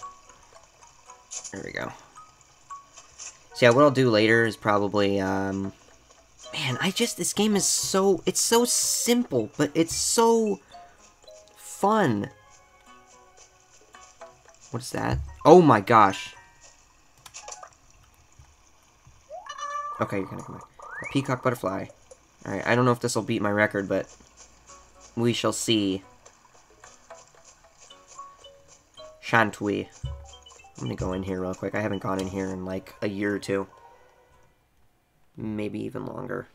There we go. So yeah, what I'll do later is probably um, man. I just this game is so it's so simple, but it's so fun. What's that? Oh my gosh. Okay, you're gonna come back. A peacock butterfly. Alright, I don't know if this will beat my record, but we shall see. Shan't we? I'm gonna go in here real quick. I haven't gone in here in like a year or two. Maybe even longer.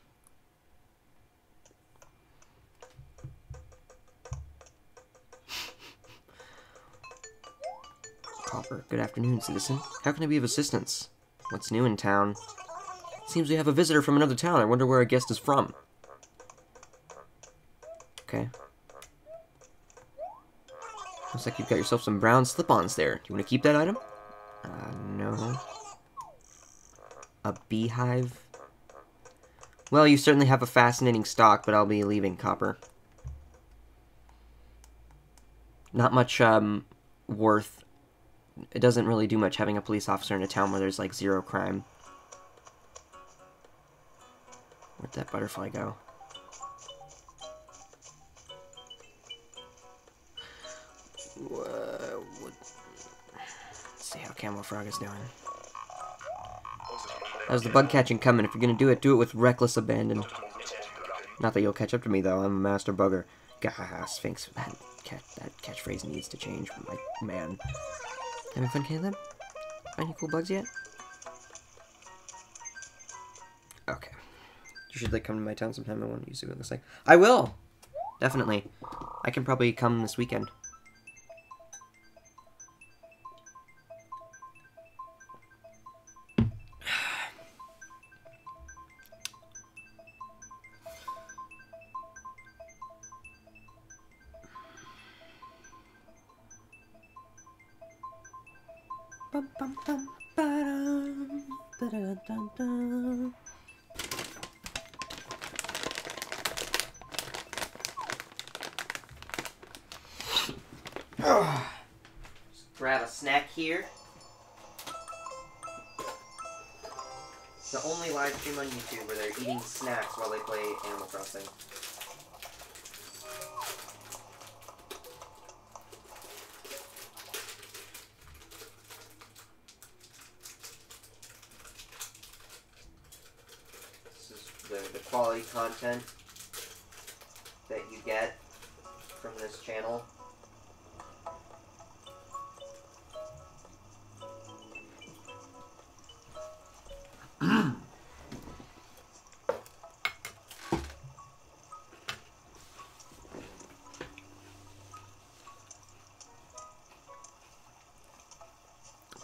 Good afternoon, citizen. How can I be of assistance? What's new in town? Seems we have a visitor from another town. I wonder where our guest is from. Okay. Looks like you've got yourself some brown slip-ons there. Do you want to keep that item? Uh, no. A beehive? Well, you certainly have a fascinating stock, but I'll be leaving Copper. Not much, um, worth it doesn't really do much having a police officer in a town where there's like zero crime. Where'd that butterfly go? Let's see how Camofrog is doing. How's the bug catching coming? If you're gonna do it, do it with reckless abandon. Not that you'll catch up to me, though. I'm a master bugger. Gah, Sphinx. That, that catchphrase needs to change, my man. Having fun, Caleb? Any cool bugs yet? Okay. You should, like, come to my town sometime. I want to see what it looks like. I will! Definitely. I can probably come this weekend. Just grab a snack here. It's the only live stream on YouTube where they're eating snacks while they play Animal Crossing. This is the, the quality content that you get from this channel.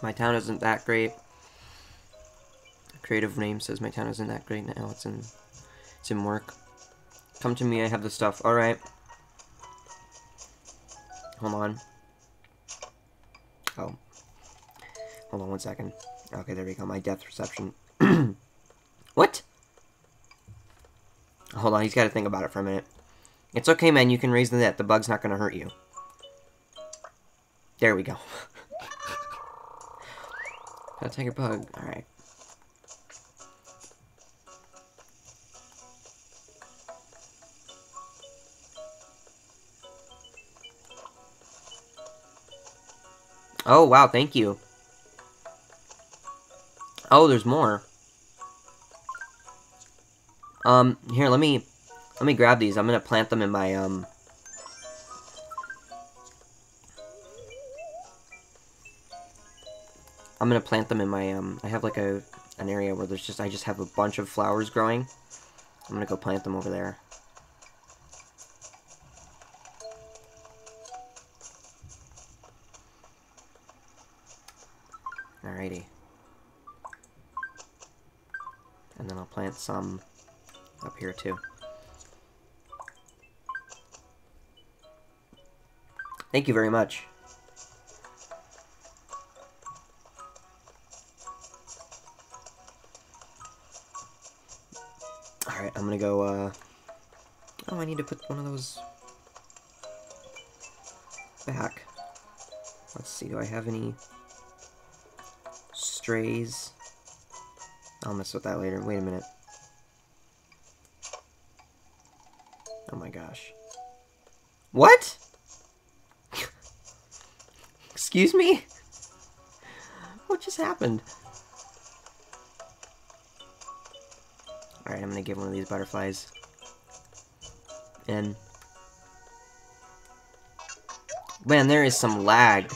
My town isn't that great. Creative name says my town isn't that great now. It's in it's in work. Come to me, I have the stuff. Alright. Hold on. Oh. Hold on one second. Okay, there we go. My depth reception. what? Hold on, he's got to think about it for a minute. It's okay, man. You can raise the net. The bug's not going to hurt you. There we go. Gotta take a bug. Alright. Oh, wow, thank you. Oh, there's more. Um, here, let me, let me grab these. I'm gonna plant them in my, um... I'm gonna plant them in my, um, I have like a, an area where there's just, I just have a bunch of flowers growing. I'm gonna go plant them over there. Alrighty. And then I'll plant some up here too. Thank you very much. I'm gonna go, uh... Oh, I need to put one of those... back. Let's see, do I have any... strays? I'll mess with that later. Wait a minute. Oh my gosh. What? Excuse me? What just happened? Alright, I'm gonna give one of these butterflies. And... Man, there is some lag.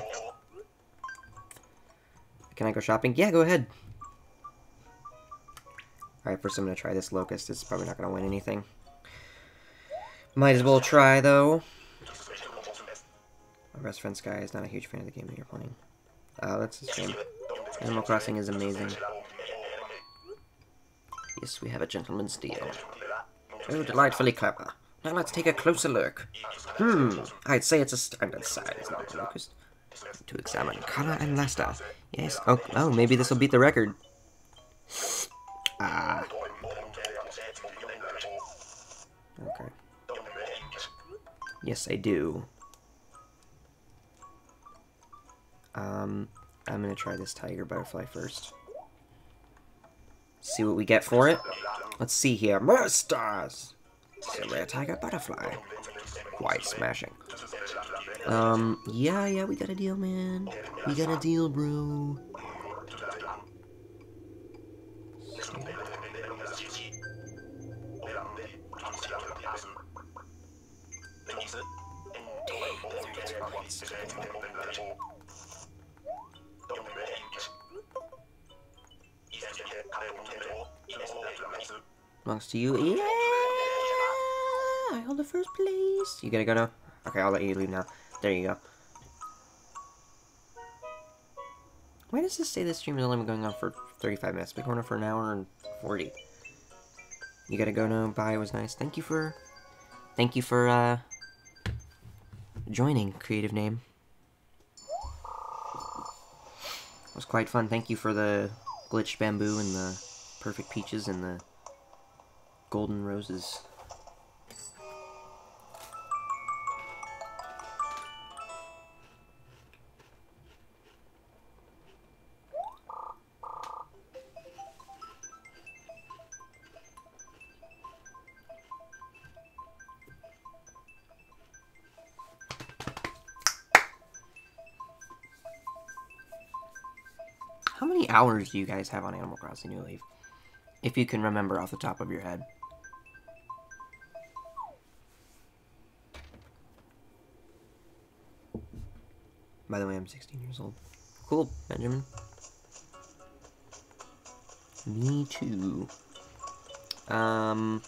Can I go shopping? Yeah, go ahead. Alright, first I'm gonna try this locust. It's probably not gonna win anything. Might as well try, though. My best friend Sky is not a huge fan of the game that you're playing. Oh, that's a shame. Animal Crossing is amazing. Yes, we have a gentleman's deal. Oh, delightfully clever. Now let's take a closer look. Hmm, I'd say it's a standard size, not locust. To examine color and luster. Yes, oh, oh maybe this will beat the record. Ah. Okay. Yes, I do. Um, I'm gonna try this tiger butterfly first. See what we get for it. Let's see here. More stars! Silver tiger butterfly. Why smashing? Um, yeah, yeah, we got a deal, man. We got a deal, bro. To you. Yeah! I hold the first place. You gotta go now? Okay, I'll let you leave now. There you go. Why does this say this stream is only going on for 35 minutes? Been going on for an hour and 40. You gotta go now. Bye, it was nice. Thank you for... Thank you for, uh... Joining, creative name. It was quite fun. Thank you for the glitched bamboo and the perfect peaches and the golden roses. How many hours do you guys have on Animal Crossing New Leaf? If you can remember off the top of your head. By the way, I'm 16 years old. Cool, Benjamin. Me too. Um.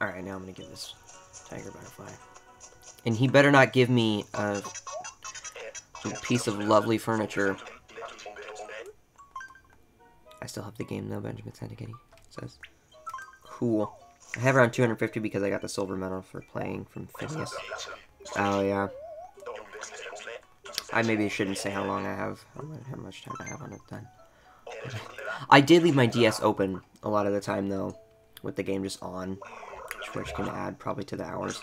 Alright, now I'm gonna give this tiger butterfly. And he better not give me a piece of lovely furniture. I still have the game though, Benjamin Santa Kitty says. Cool. I have around 250 because I got the silver medal for playing from Phineas. Oh yeah. I maybe shouldn't say how long I have, how much time I have on it then. I did leave my DS open a lot of the time though, with the game just on, which can add probably to the hours.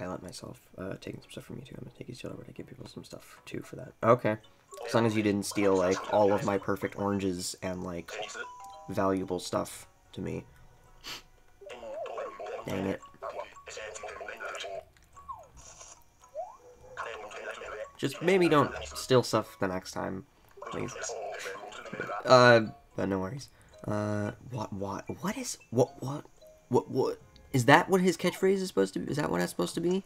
I let myself uh, taking some stuff from you too. I'm gonna take you to over to give people some stuff too for that. Okay. As long as you didn't steal like all of my perfect oranges and like valuable stuff to me. Dang it. Just maybe don't steal stuff the next time, please. Uh, but no worries. Uh, what, what, what is, what, what, what, what, is that what his catchphrase is supposed to be? Is that what that's supposed to be?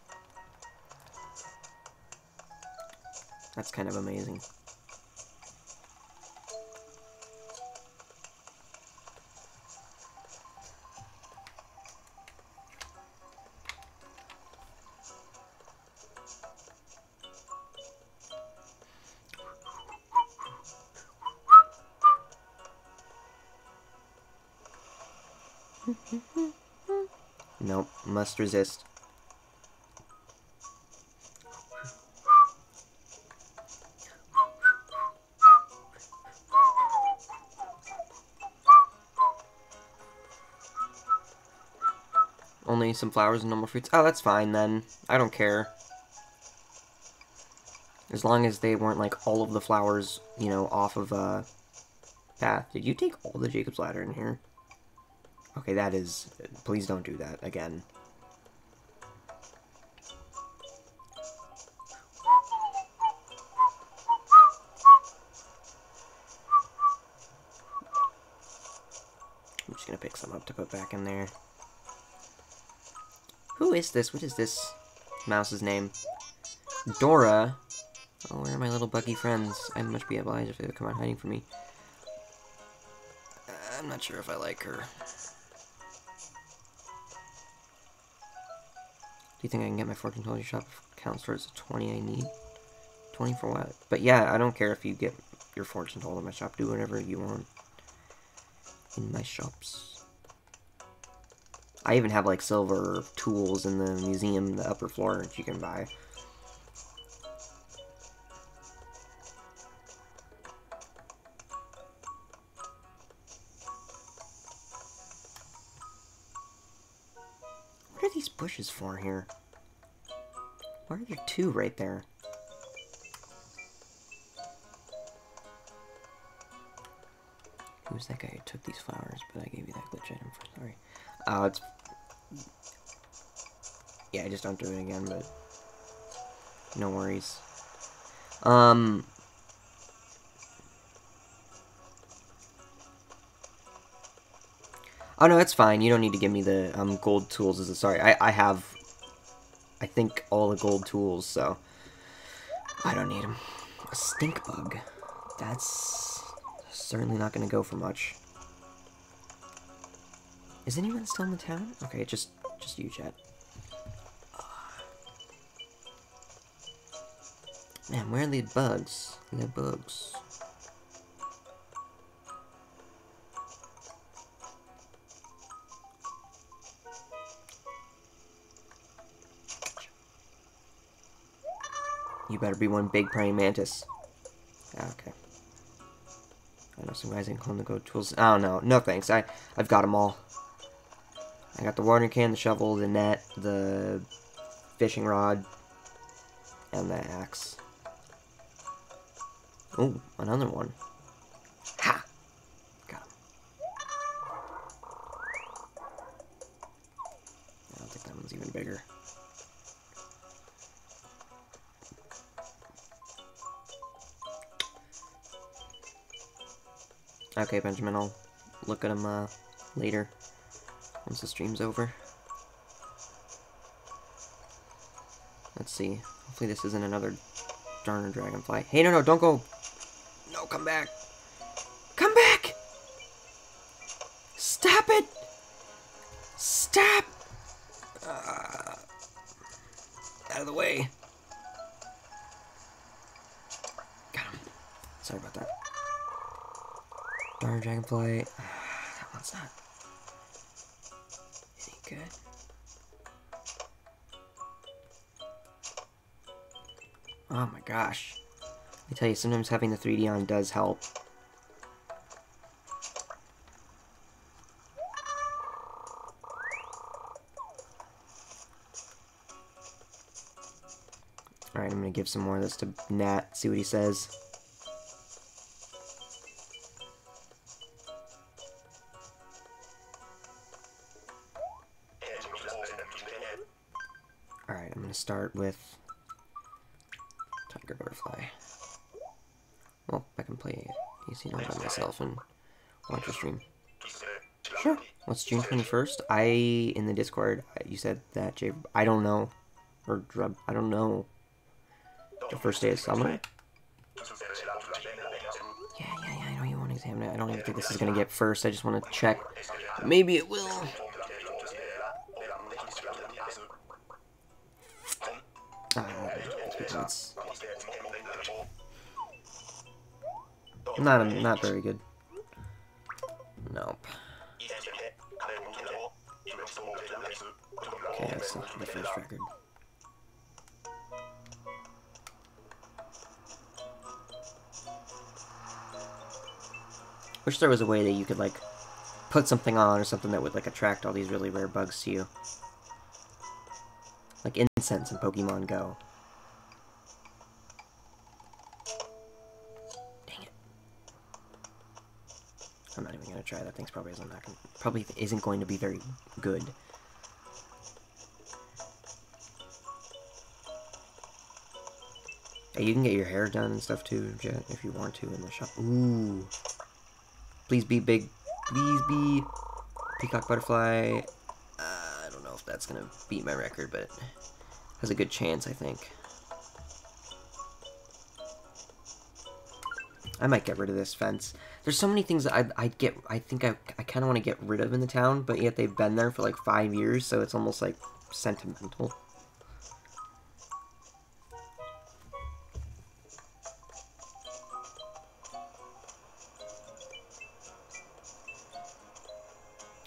That's kind of amazing. Must resist. Only some flowers and normal fruits. Oh, that's fine then. I don't care. As long as they weren't like all of the flowers, you know, off of uh, path. Did you take all the Jacob's Ladder in here? Okay, that is... Please don't do that again. To put back in there. Who is this? What is this mouse's name? Dora. Oh, where are my little buggy friends? I must be obliged if they would come out hiding from me. Uh, I'm not sure if I like her. Do you think I can get my fortune teller shop counts towards the 20 I need? 20 for what? But yeah, I don't care if you get your fortune told in my shop. Do whatever you want in my shops. I even have like silver tools in the museum, the upper floor that you can buy. What are these bushes for here? Why are there two right there? Who's that guy who took these flowers, but I gave you that glitch item for? Sorry. Oh, it's... Yeah, I just don't do it again, but... No worries. Um... Oh, no, it's fine. You don't need to give me the um, gold tools a... Sorry, I, I have... I think all the gold tools, so... I don't need them. A stink bug. That's certainly not going to go for much. Is anyone still in the town? Okay, just just you, Jet. Man, where are the bugs? The bugs. You better be one big praying mantis. Ah, okay. I know some guys ain't calling the go tools. Oh don't. No thanks. I I've got them all. I got the watering can, the shovel, the net, the fishing rod, and the axe. Oh, another one. Ha! Got him. I don't think that one's even bigger. Okay, Benjamin, I'll look at him uh, later, once the stream's over. Let's see. Hopefully this isn't another darn dragonfly. Hey, no, no, don't go! No, come back! Come back! Stop it! Stop! Uh, out of the way. Got him. Sorry about that. Darn dragonfly. that one's not tell you, sometimes having the 3D on does help. Alright, I'm gonna give some more of this to Nat, see what he says. Alright, I'm gonna start with Tiger Butterfly. Well, I can play easy by myself and watch your stream. Sure. What's June 21st? I, in the Discord, you said that J. I don't know. Or Drub. I don't know. The first day of summer? Yeah, yeah, yeah, I know you want to examine it. I don't even think this is going to get first. I just want to check. Maybe it will. Not not very good. Nope. Okay, that's not the first record. Wish there was a way that you could like put something on or something that would like attract all these really rare bugs to you. Like incense in Pokemon Go. Try that thing's probably isn't gonna, probably isn't going to be very good. Hey, you can get your hair done and stuff too, Jet, if you want to in the shop. Ooh. Please be big. Please be peacock butterfly. Uh, I don't know if that's gonna beat my record, but has a good chance, I think. I might get rid of this fence. There's so many things that I I get. I think I I kind of want to get rid of in the town, but yet they've been there for like five years, so it's almost like sentimental.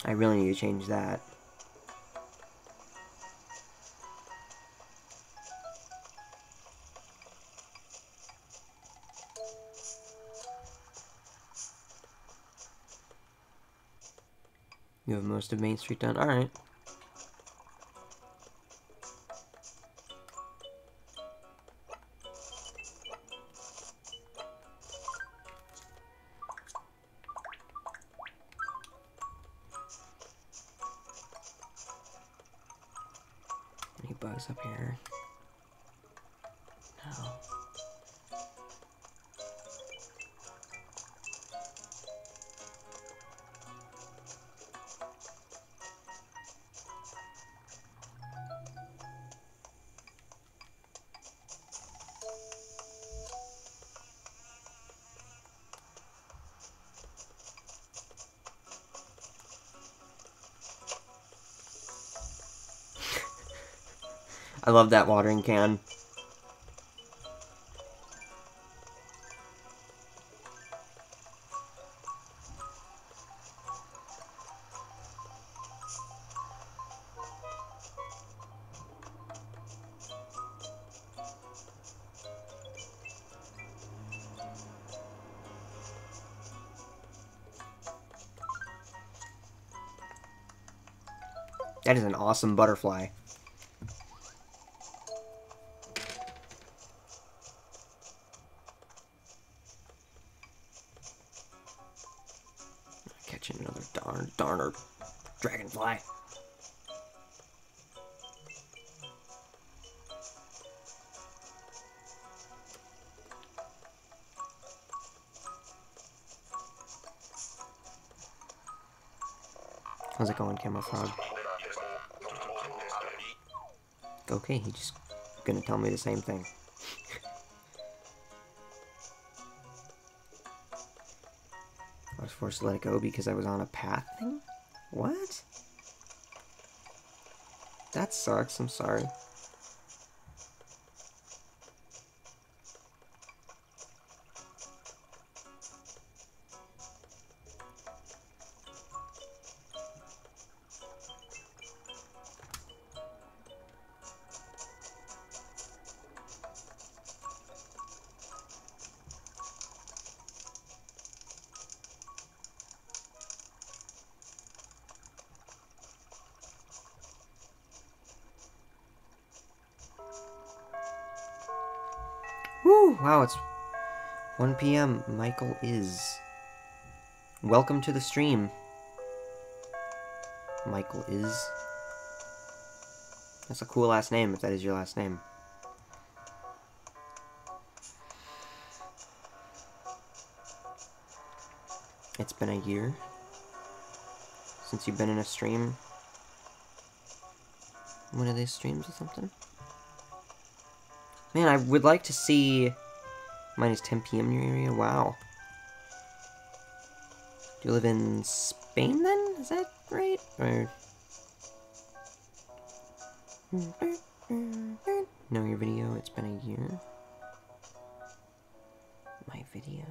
I really need to change that. You have most of Main Street done. Alright. Love that watering can. That is an awesome butterfly. Okay, he's just gonna tell me the same thing. I was forced to let it go because I was on a path thing? What? That sucks, I'm sorry. Michael is. Welcome to the stream. Michael is. That's a cool last name if that is your last name. It's been a year since you've been in a stream. One of these streams or something? Man, I would like to see minus 10 p.m. in your area. Wow. Do you live in Spain then? Is that right? Or know your video? It's been a year. My video.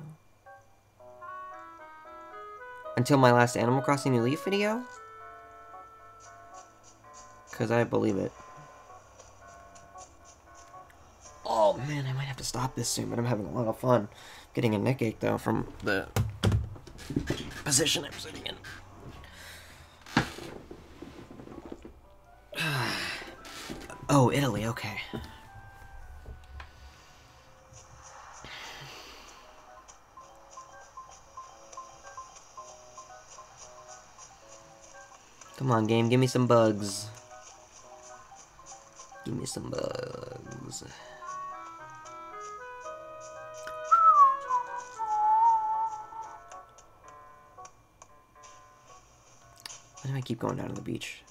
Until my last Animal Crossing New Leaf video? Because I believe it. Stop this soon, but I'm having a lot of fun. Getting a neck ache though from the position I'm sitting in. oh, Italy, okay. Come on, game, give me some bugs. Give me some bugs. I keep going down to the beach?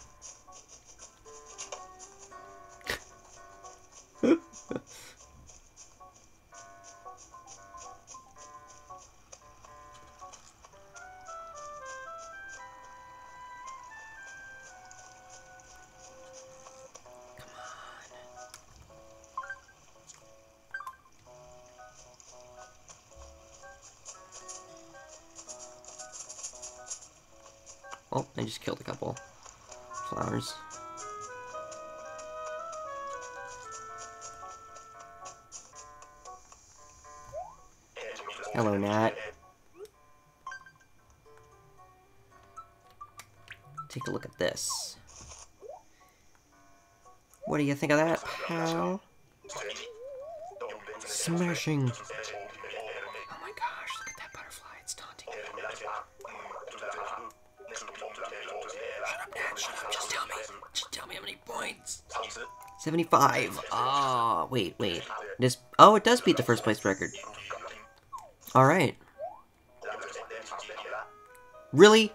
Think of that, pal? Smashing! Oh my gosh, look at that butterfly, it's taunting me. Shut up, Nat, shut up, just tell me. Just tell me how many points. 75. Oh, wait, wait. This. Oh, it does beat the first place record. Alright. Really?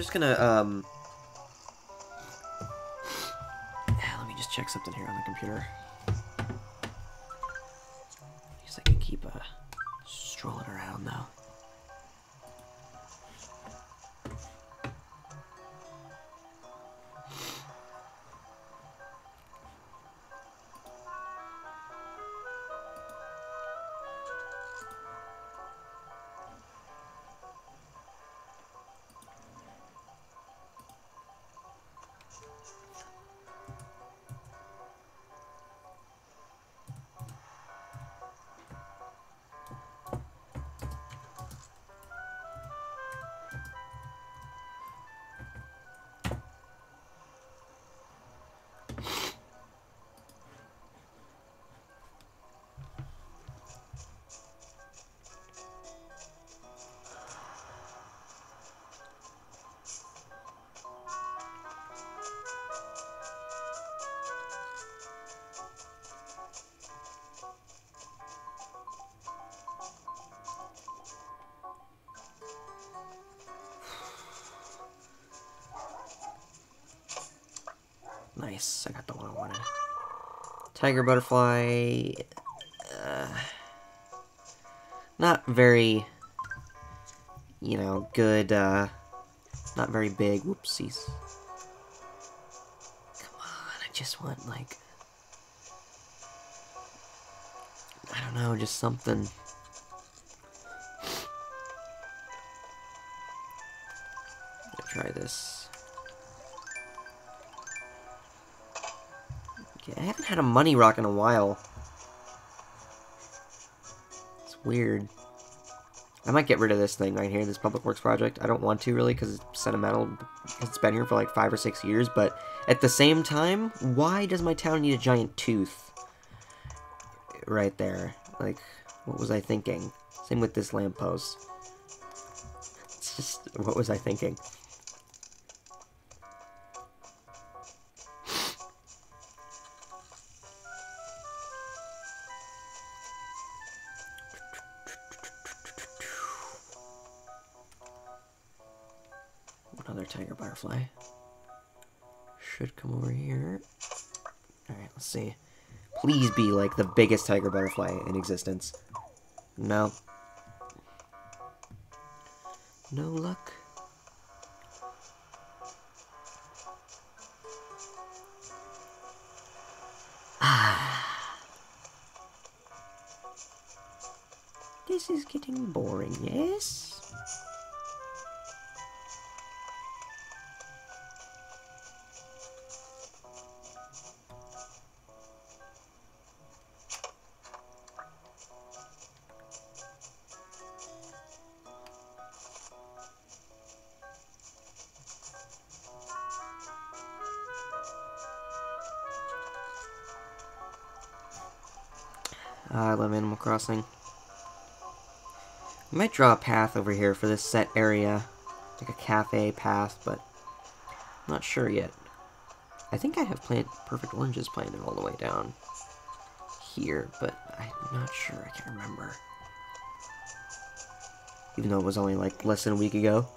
Just gonna, um... Let me just check something here on the computer. Nice, I got the one I wanted. Tiger butterfly. Uh, not very, you know, good. Uh, not very big. Whoopsies. Come on, I just want like. I don't know, just something. Had a money rock in a while. It's weird. I might get rid of this thing right here, this public works project. I don't want to really because it's sentimental. It's been here for like five or six years, but at the same time, why does my town need a giant tooth? Right there. Like, what was I thinking? Same with this lamppost. It's just, what was I thinking? The biggest tiger butterfly in existence. No. Crossing. I might draw a path over here for this set area. Like a cafe path, but I'm not sure yet. I think I have plant perfect oranges planted all the way down. here, but I'm not sure. I can't remember. Even though it was only like less than a week ago.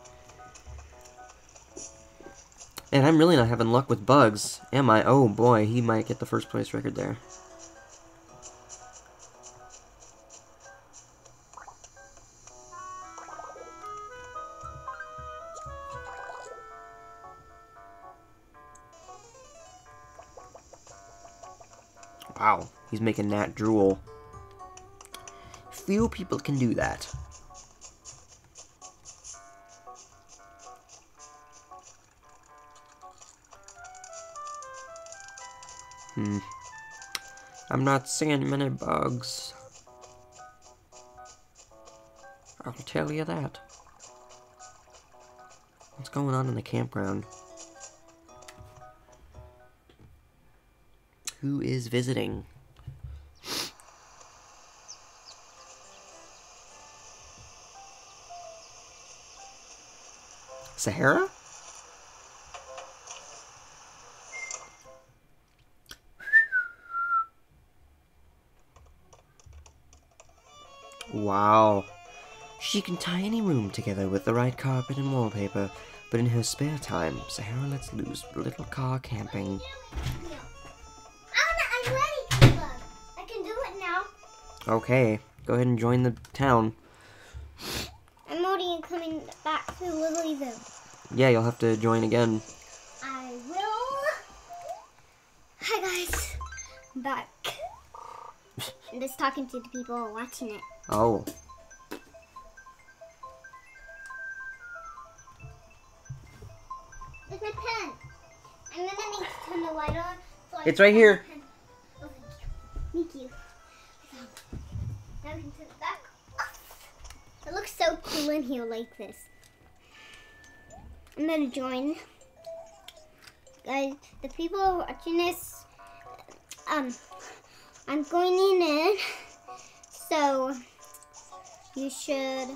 And I'm really not having luck with bugs, am I? Oh boy, he might get the first place record there. Making that drool. Few people can do that. Hmm. I'm not seeing many bugs. I'll tell you that. What's going on in the campground? Who is visiting? Saharah? Wow. She can tie any room together with the right carpet and wallpaper, but in her spare time, Saharah lets loose little car camping. Anna, I'm ready, Caleb. I can do it now. Okay, go ahead and join the town. I'm already coming back to Lilyville. Yeah, you'll have to join again. I will. Hi guys, I'm back. I'm just talking to the people watching it. Oh, Where's my pen? I'm gonna need to turn the light on. So It's right here. Oh, thank you. Thank you. Now we can turn it back. It looks so cool in here like this. I'm gonna join. Guys, the people are watching this, um, I'm going in, so you should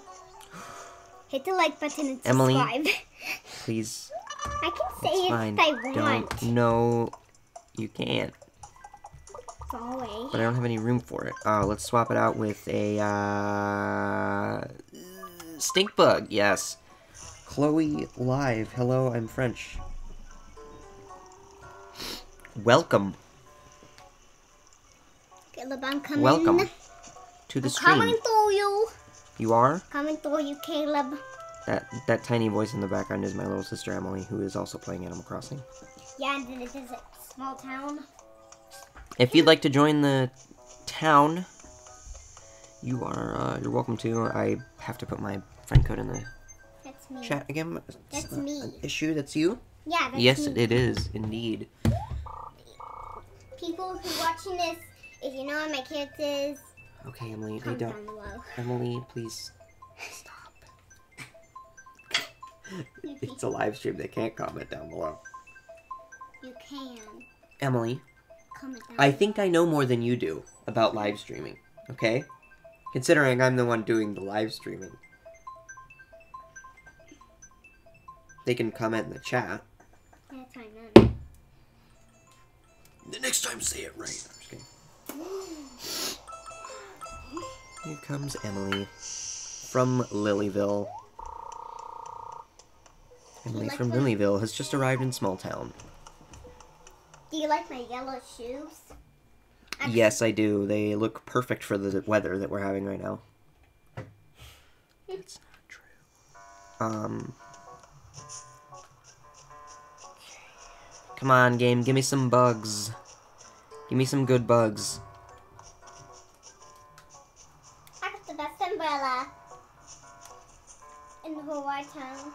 hit the like button and Emily. subscribe. please. I can say it fine. if I want. Don't. No, you can't. But I don't have any room for it. Oh, let's swap it out with a, uh... Stink bug, yes. Chloe Live. Hello, I'm French. Welcome. Caleb, I'm coming. Welcome to the I'm stream. coming through you. You are? Coming through you, Caleb. That that tiny voice in the background is my little sister Emily, who is also playing Animal Crossing. Yeah, and then it is a small town. If you'd like to join the town, you are uh, you're welcome to. I have to put my friend code in the That's me. chat again. That's me. An issue. That's you. Yeah, that's yes, me. it is indeed. People who are watching this, if you know what my character is, Okay, Emily. They don't. Emily, please stop. it's a live stream. They can't comment down below. You can Emily, comment down. I think I know more than you do about live streaming. Okay, considering I'm the one doing the live streaming. They can comment in the chat. That's fine then. The next time, say it right. I'm just kidding. Here comes Emily from Lilyville. Emily like from my- Lilyville has just arrived in Small Town. Do you like my yellow shoes? Actually- Yes, I do. They look perfect for the weather that we're having right now. It's not true. Um. Come on, game. Give me some bugs. Give me some good bugs. I got the best umbrella in the whole wide town.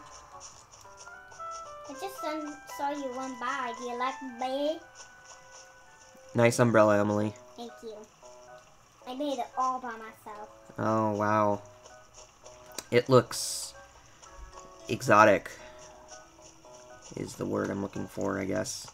I just saw you run by. Do you like me? Nice umbrella, Emily. Thank you. I made it all by myself. Oh, wow. It looks exotic, is the word I'm looking for, I guess.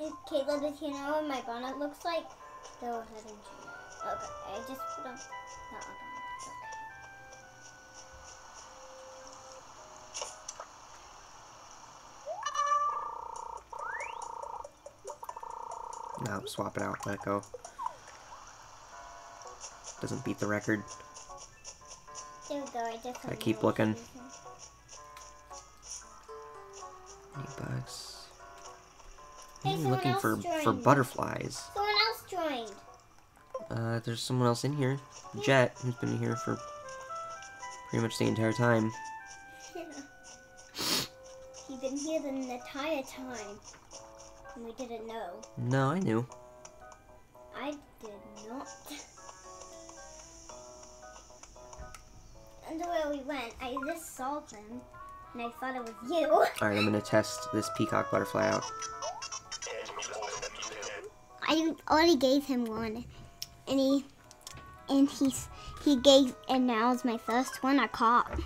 It, Caleb, if you know what my bonnet looks like, go ahead and change. Okay, I just put on that on. Swap it out. Let it go. Doesn't beat the record. There we go. I just. Gotta keep looking. Any bugs? Hey, I'm looking for for butterflies. Someone else joined. Uh, there's someone else in here. Jet, who's been here for pretty much the entire time. He's been here the entire time. And we didn't know. No, I knew. I did not. And where we went, I just saw him. And I thought it was you. Alright, I'm gonna test this peacock butterfly out. I already gave him one, and he and he's he gave and now is my first one I caught.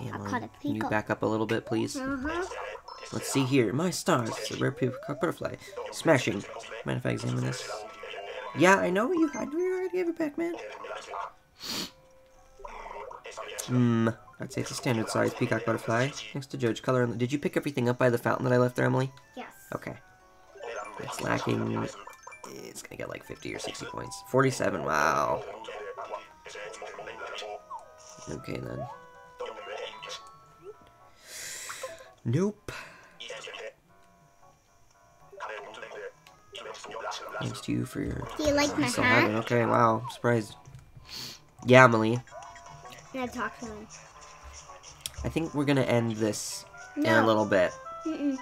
I caught a peacock. can you back up a little bit, please? Uh huh. Let's see here. My stars. It's a rare peacock butterfly. Smashing. Mind if I examine this? Yeah, I know you. I knew you already gave it back, man. Hmm. I'd say it's a standard size peacock butterfly. Next to Judge color. and- Did you pick everything up by the fountain that I left there, Emily? Yes. Okay. It's lacking. It's gonna get like 50 or 60 points. 47. Wow. Okay then. Nope. Thanks to you for your Do you like my still have it. hat? Okay, wow. I'm surprised. Yeah, Emily. Talked to him. I think we're gonna end this in a little bit. Mm-mm.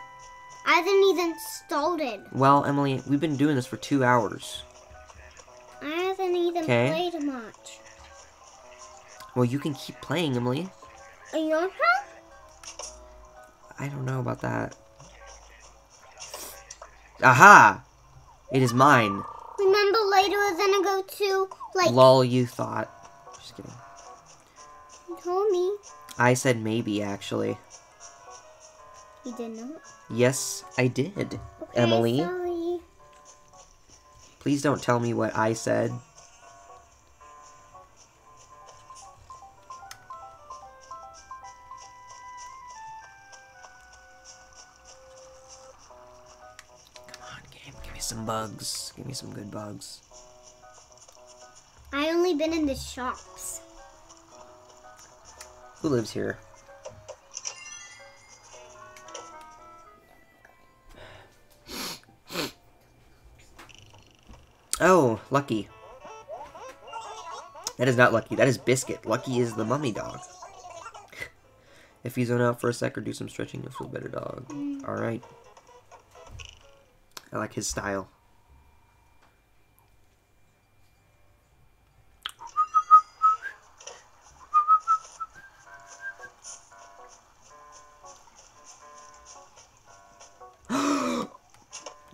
I haven't even started. Well, Emily, we've been doing this for two hours. I haven't even 'Kay. played much. Well, you can keep playing, Emily. Are you on her? I don't know about that. Aha! It is mine. Remember later we're gonna go to like Lol, you thought. Just kidding. you told me. I said maybe, actually. You did not. Yes, I did. Okay, Emily, Sorry. please don't tell me what I said. Bugs. Give me some good bugs. I only been in the shops. Who lives here? Oh, Lucky. That is not Lucky. That is Biscuit. Lucky is the mummy dog. if you zone out for a sec or do some stretching, you'll feel better, dog. Alright. I like his style.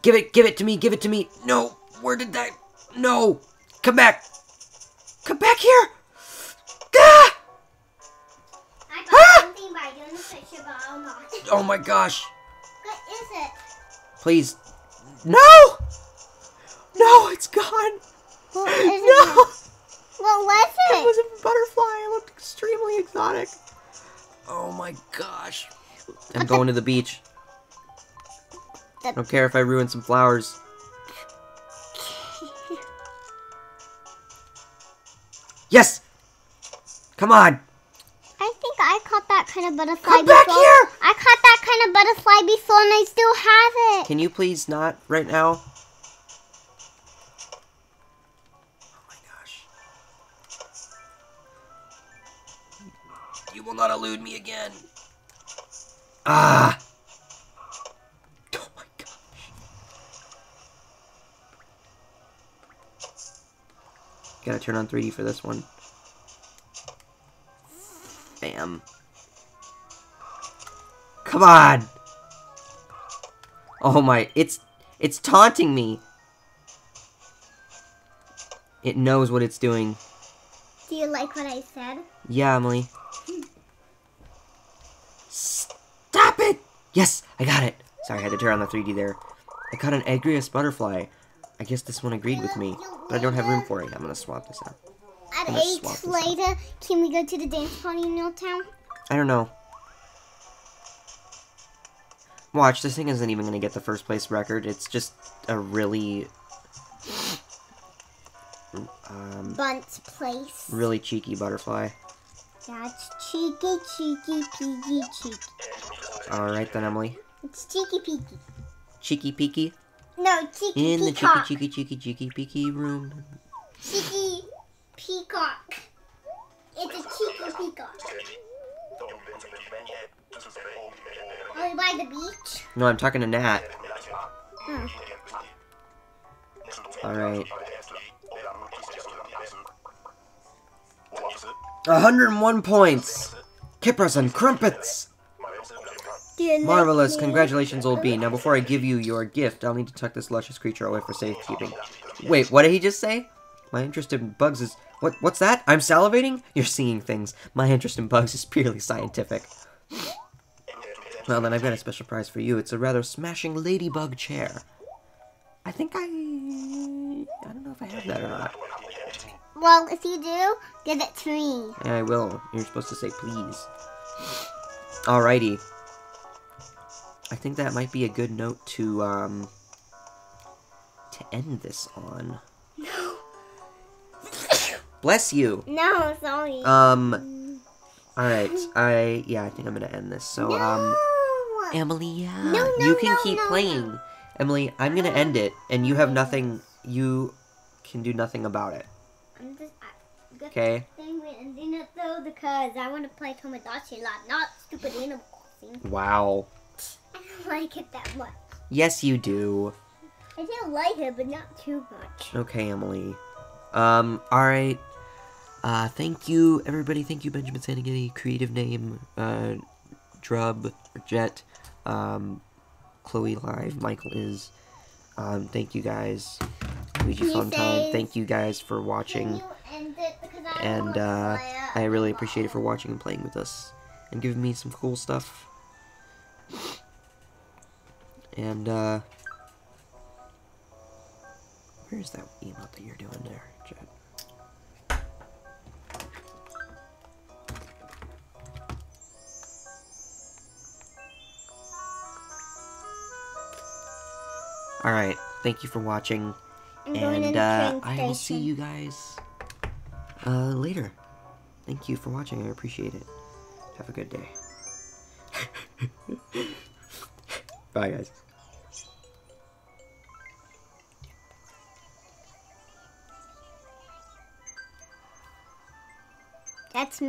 Give it, give it to me, give it to me. No, where did that? No, come back. Come back here. Ah! I Ah! something by doing the picture, but I'll not. Oh my gosh. What is it? Please. No! No, it's gone. What is No! it? What was It it? was a butterfly. It looked extremely exotic. Oh my gosh. I'm going to the beach. I don't care if I ruin some flowers. Yes! Come on! I think I caught that kind of butterfly Come before. back here! I caught that kind of butterfly before and I still have it. Can you please not right now? Oh my gosh. You will not elude me again. Ah! Gotta turn on 3D for this one. Bam. Come on! Oh my, it's it's taunting me. It knows what it's doing. Do you like what I said? Yeah, Emily. Stop it! Yes, I got it. Sorry, I had to turn on the 3D there. I caught an agrias butterfly. I guess this one agreed with me, but I don't have room for it. I'm gonna swap this out. At eight later, can we go to the dance party in Milltown? I don't know. Watch, this thing isn't even gonna get the first place record. It's just a really, um, Bunt place. really cheeky butterfly. That's cheeky, cheeky, peeky, cheeky. Alright then, Emily. It's cheeky peeky. Cheeky peeky. No, cheeky In the cheeky peacock. cheeky cheeky cheeky peeky room. Cheeky peacock. It's a cheeky peacock. Are we by the beach? No, I'm talking to Nat. Hmm. Alright. 101 points! Kippers and crumpets! Marvelous, congratulations, old bean. Now, before I give you your gift, I'll need to tuck this luscious creature away for safekeeping. Wait, what did he just say? My interest in bugs is... What? What's that? I'm salivating? You're seeing things. My interest in bugs is purely scientific. Well, then I've got a special prize for you. It's a rather smashing ladybug chair. I think I... I don't know if I have that or not. Well, if you do, give it to me. Yeah, I will. You're supposed to say please. Alrighty. I think that might be a good note to, um... To end this on. No. Bless you! No, sorry. Um... Alright, I... Yeah, I think I'm gonna end this. So, um... Emily, yeah. No, no, you can no, keep no, playing. no. Emily, I'm gonna end it, and you have nothing... You can do nothing about it. I'm just. I, good Okay? thing we're ending it though because I want to play Tomodachi a lot, not stupid Animal Crossing. Wow. I don't like it that much. Yes, you do. I do like it, but not too much. Okay, Emily. Um, alright. Uh, thank you, everybody. Thank you, Benjamin Sanagini, creative name, uh, Drub, or Jet, um, Chloe Live, Michael is. Um, thank you guys. Luigi Fun Time. Thank you guys for watching. you end it because I And, uh. I really appreciate it for watching and playing with us. And giving me some cool stuff. And, uh, where's that emote that you're doing there, Jet? Alright, thank you for watching, I'm and uh, I will see you guys uh, later. Thank you for watching, I appreciate it. Have a good day. Bye, guys. That's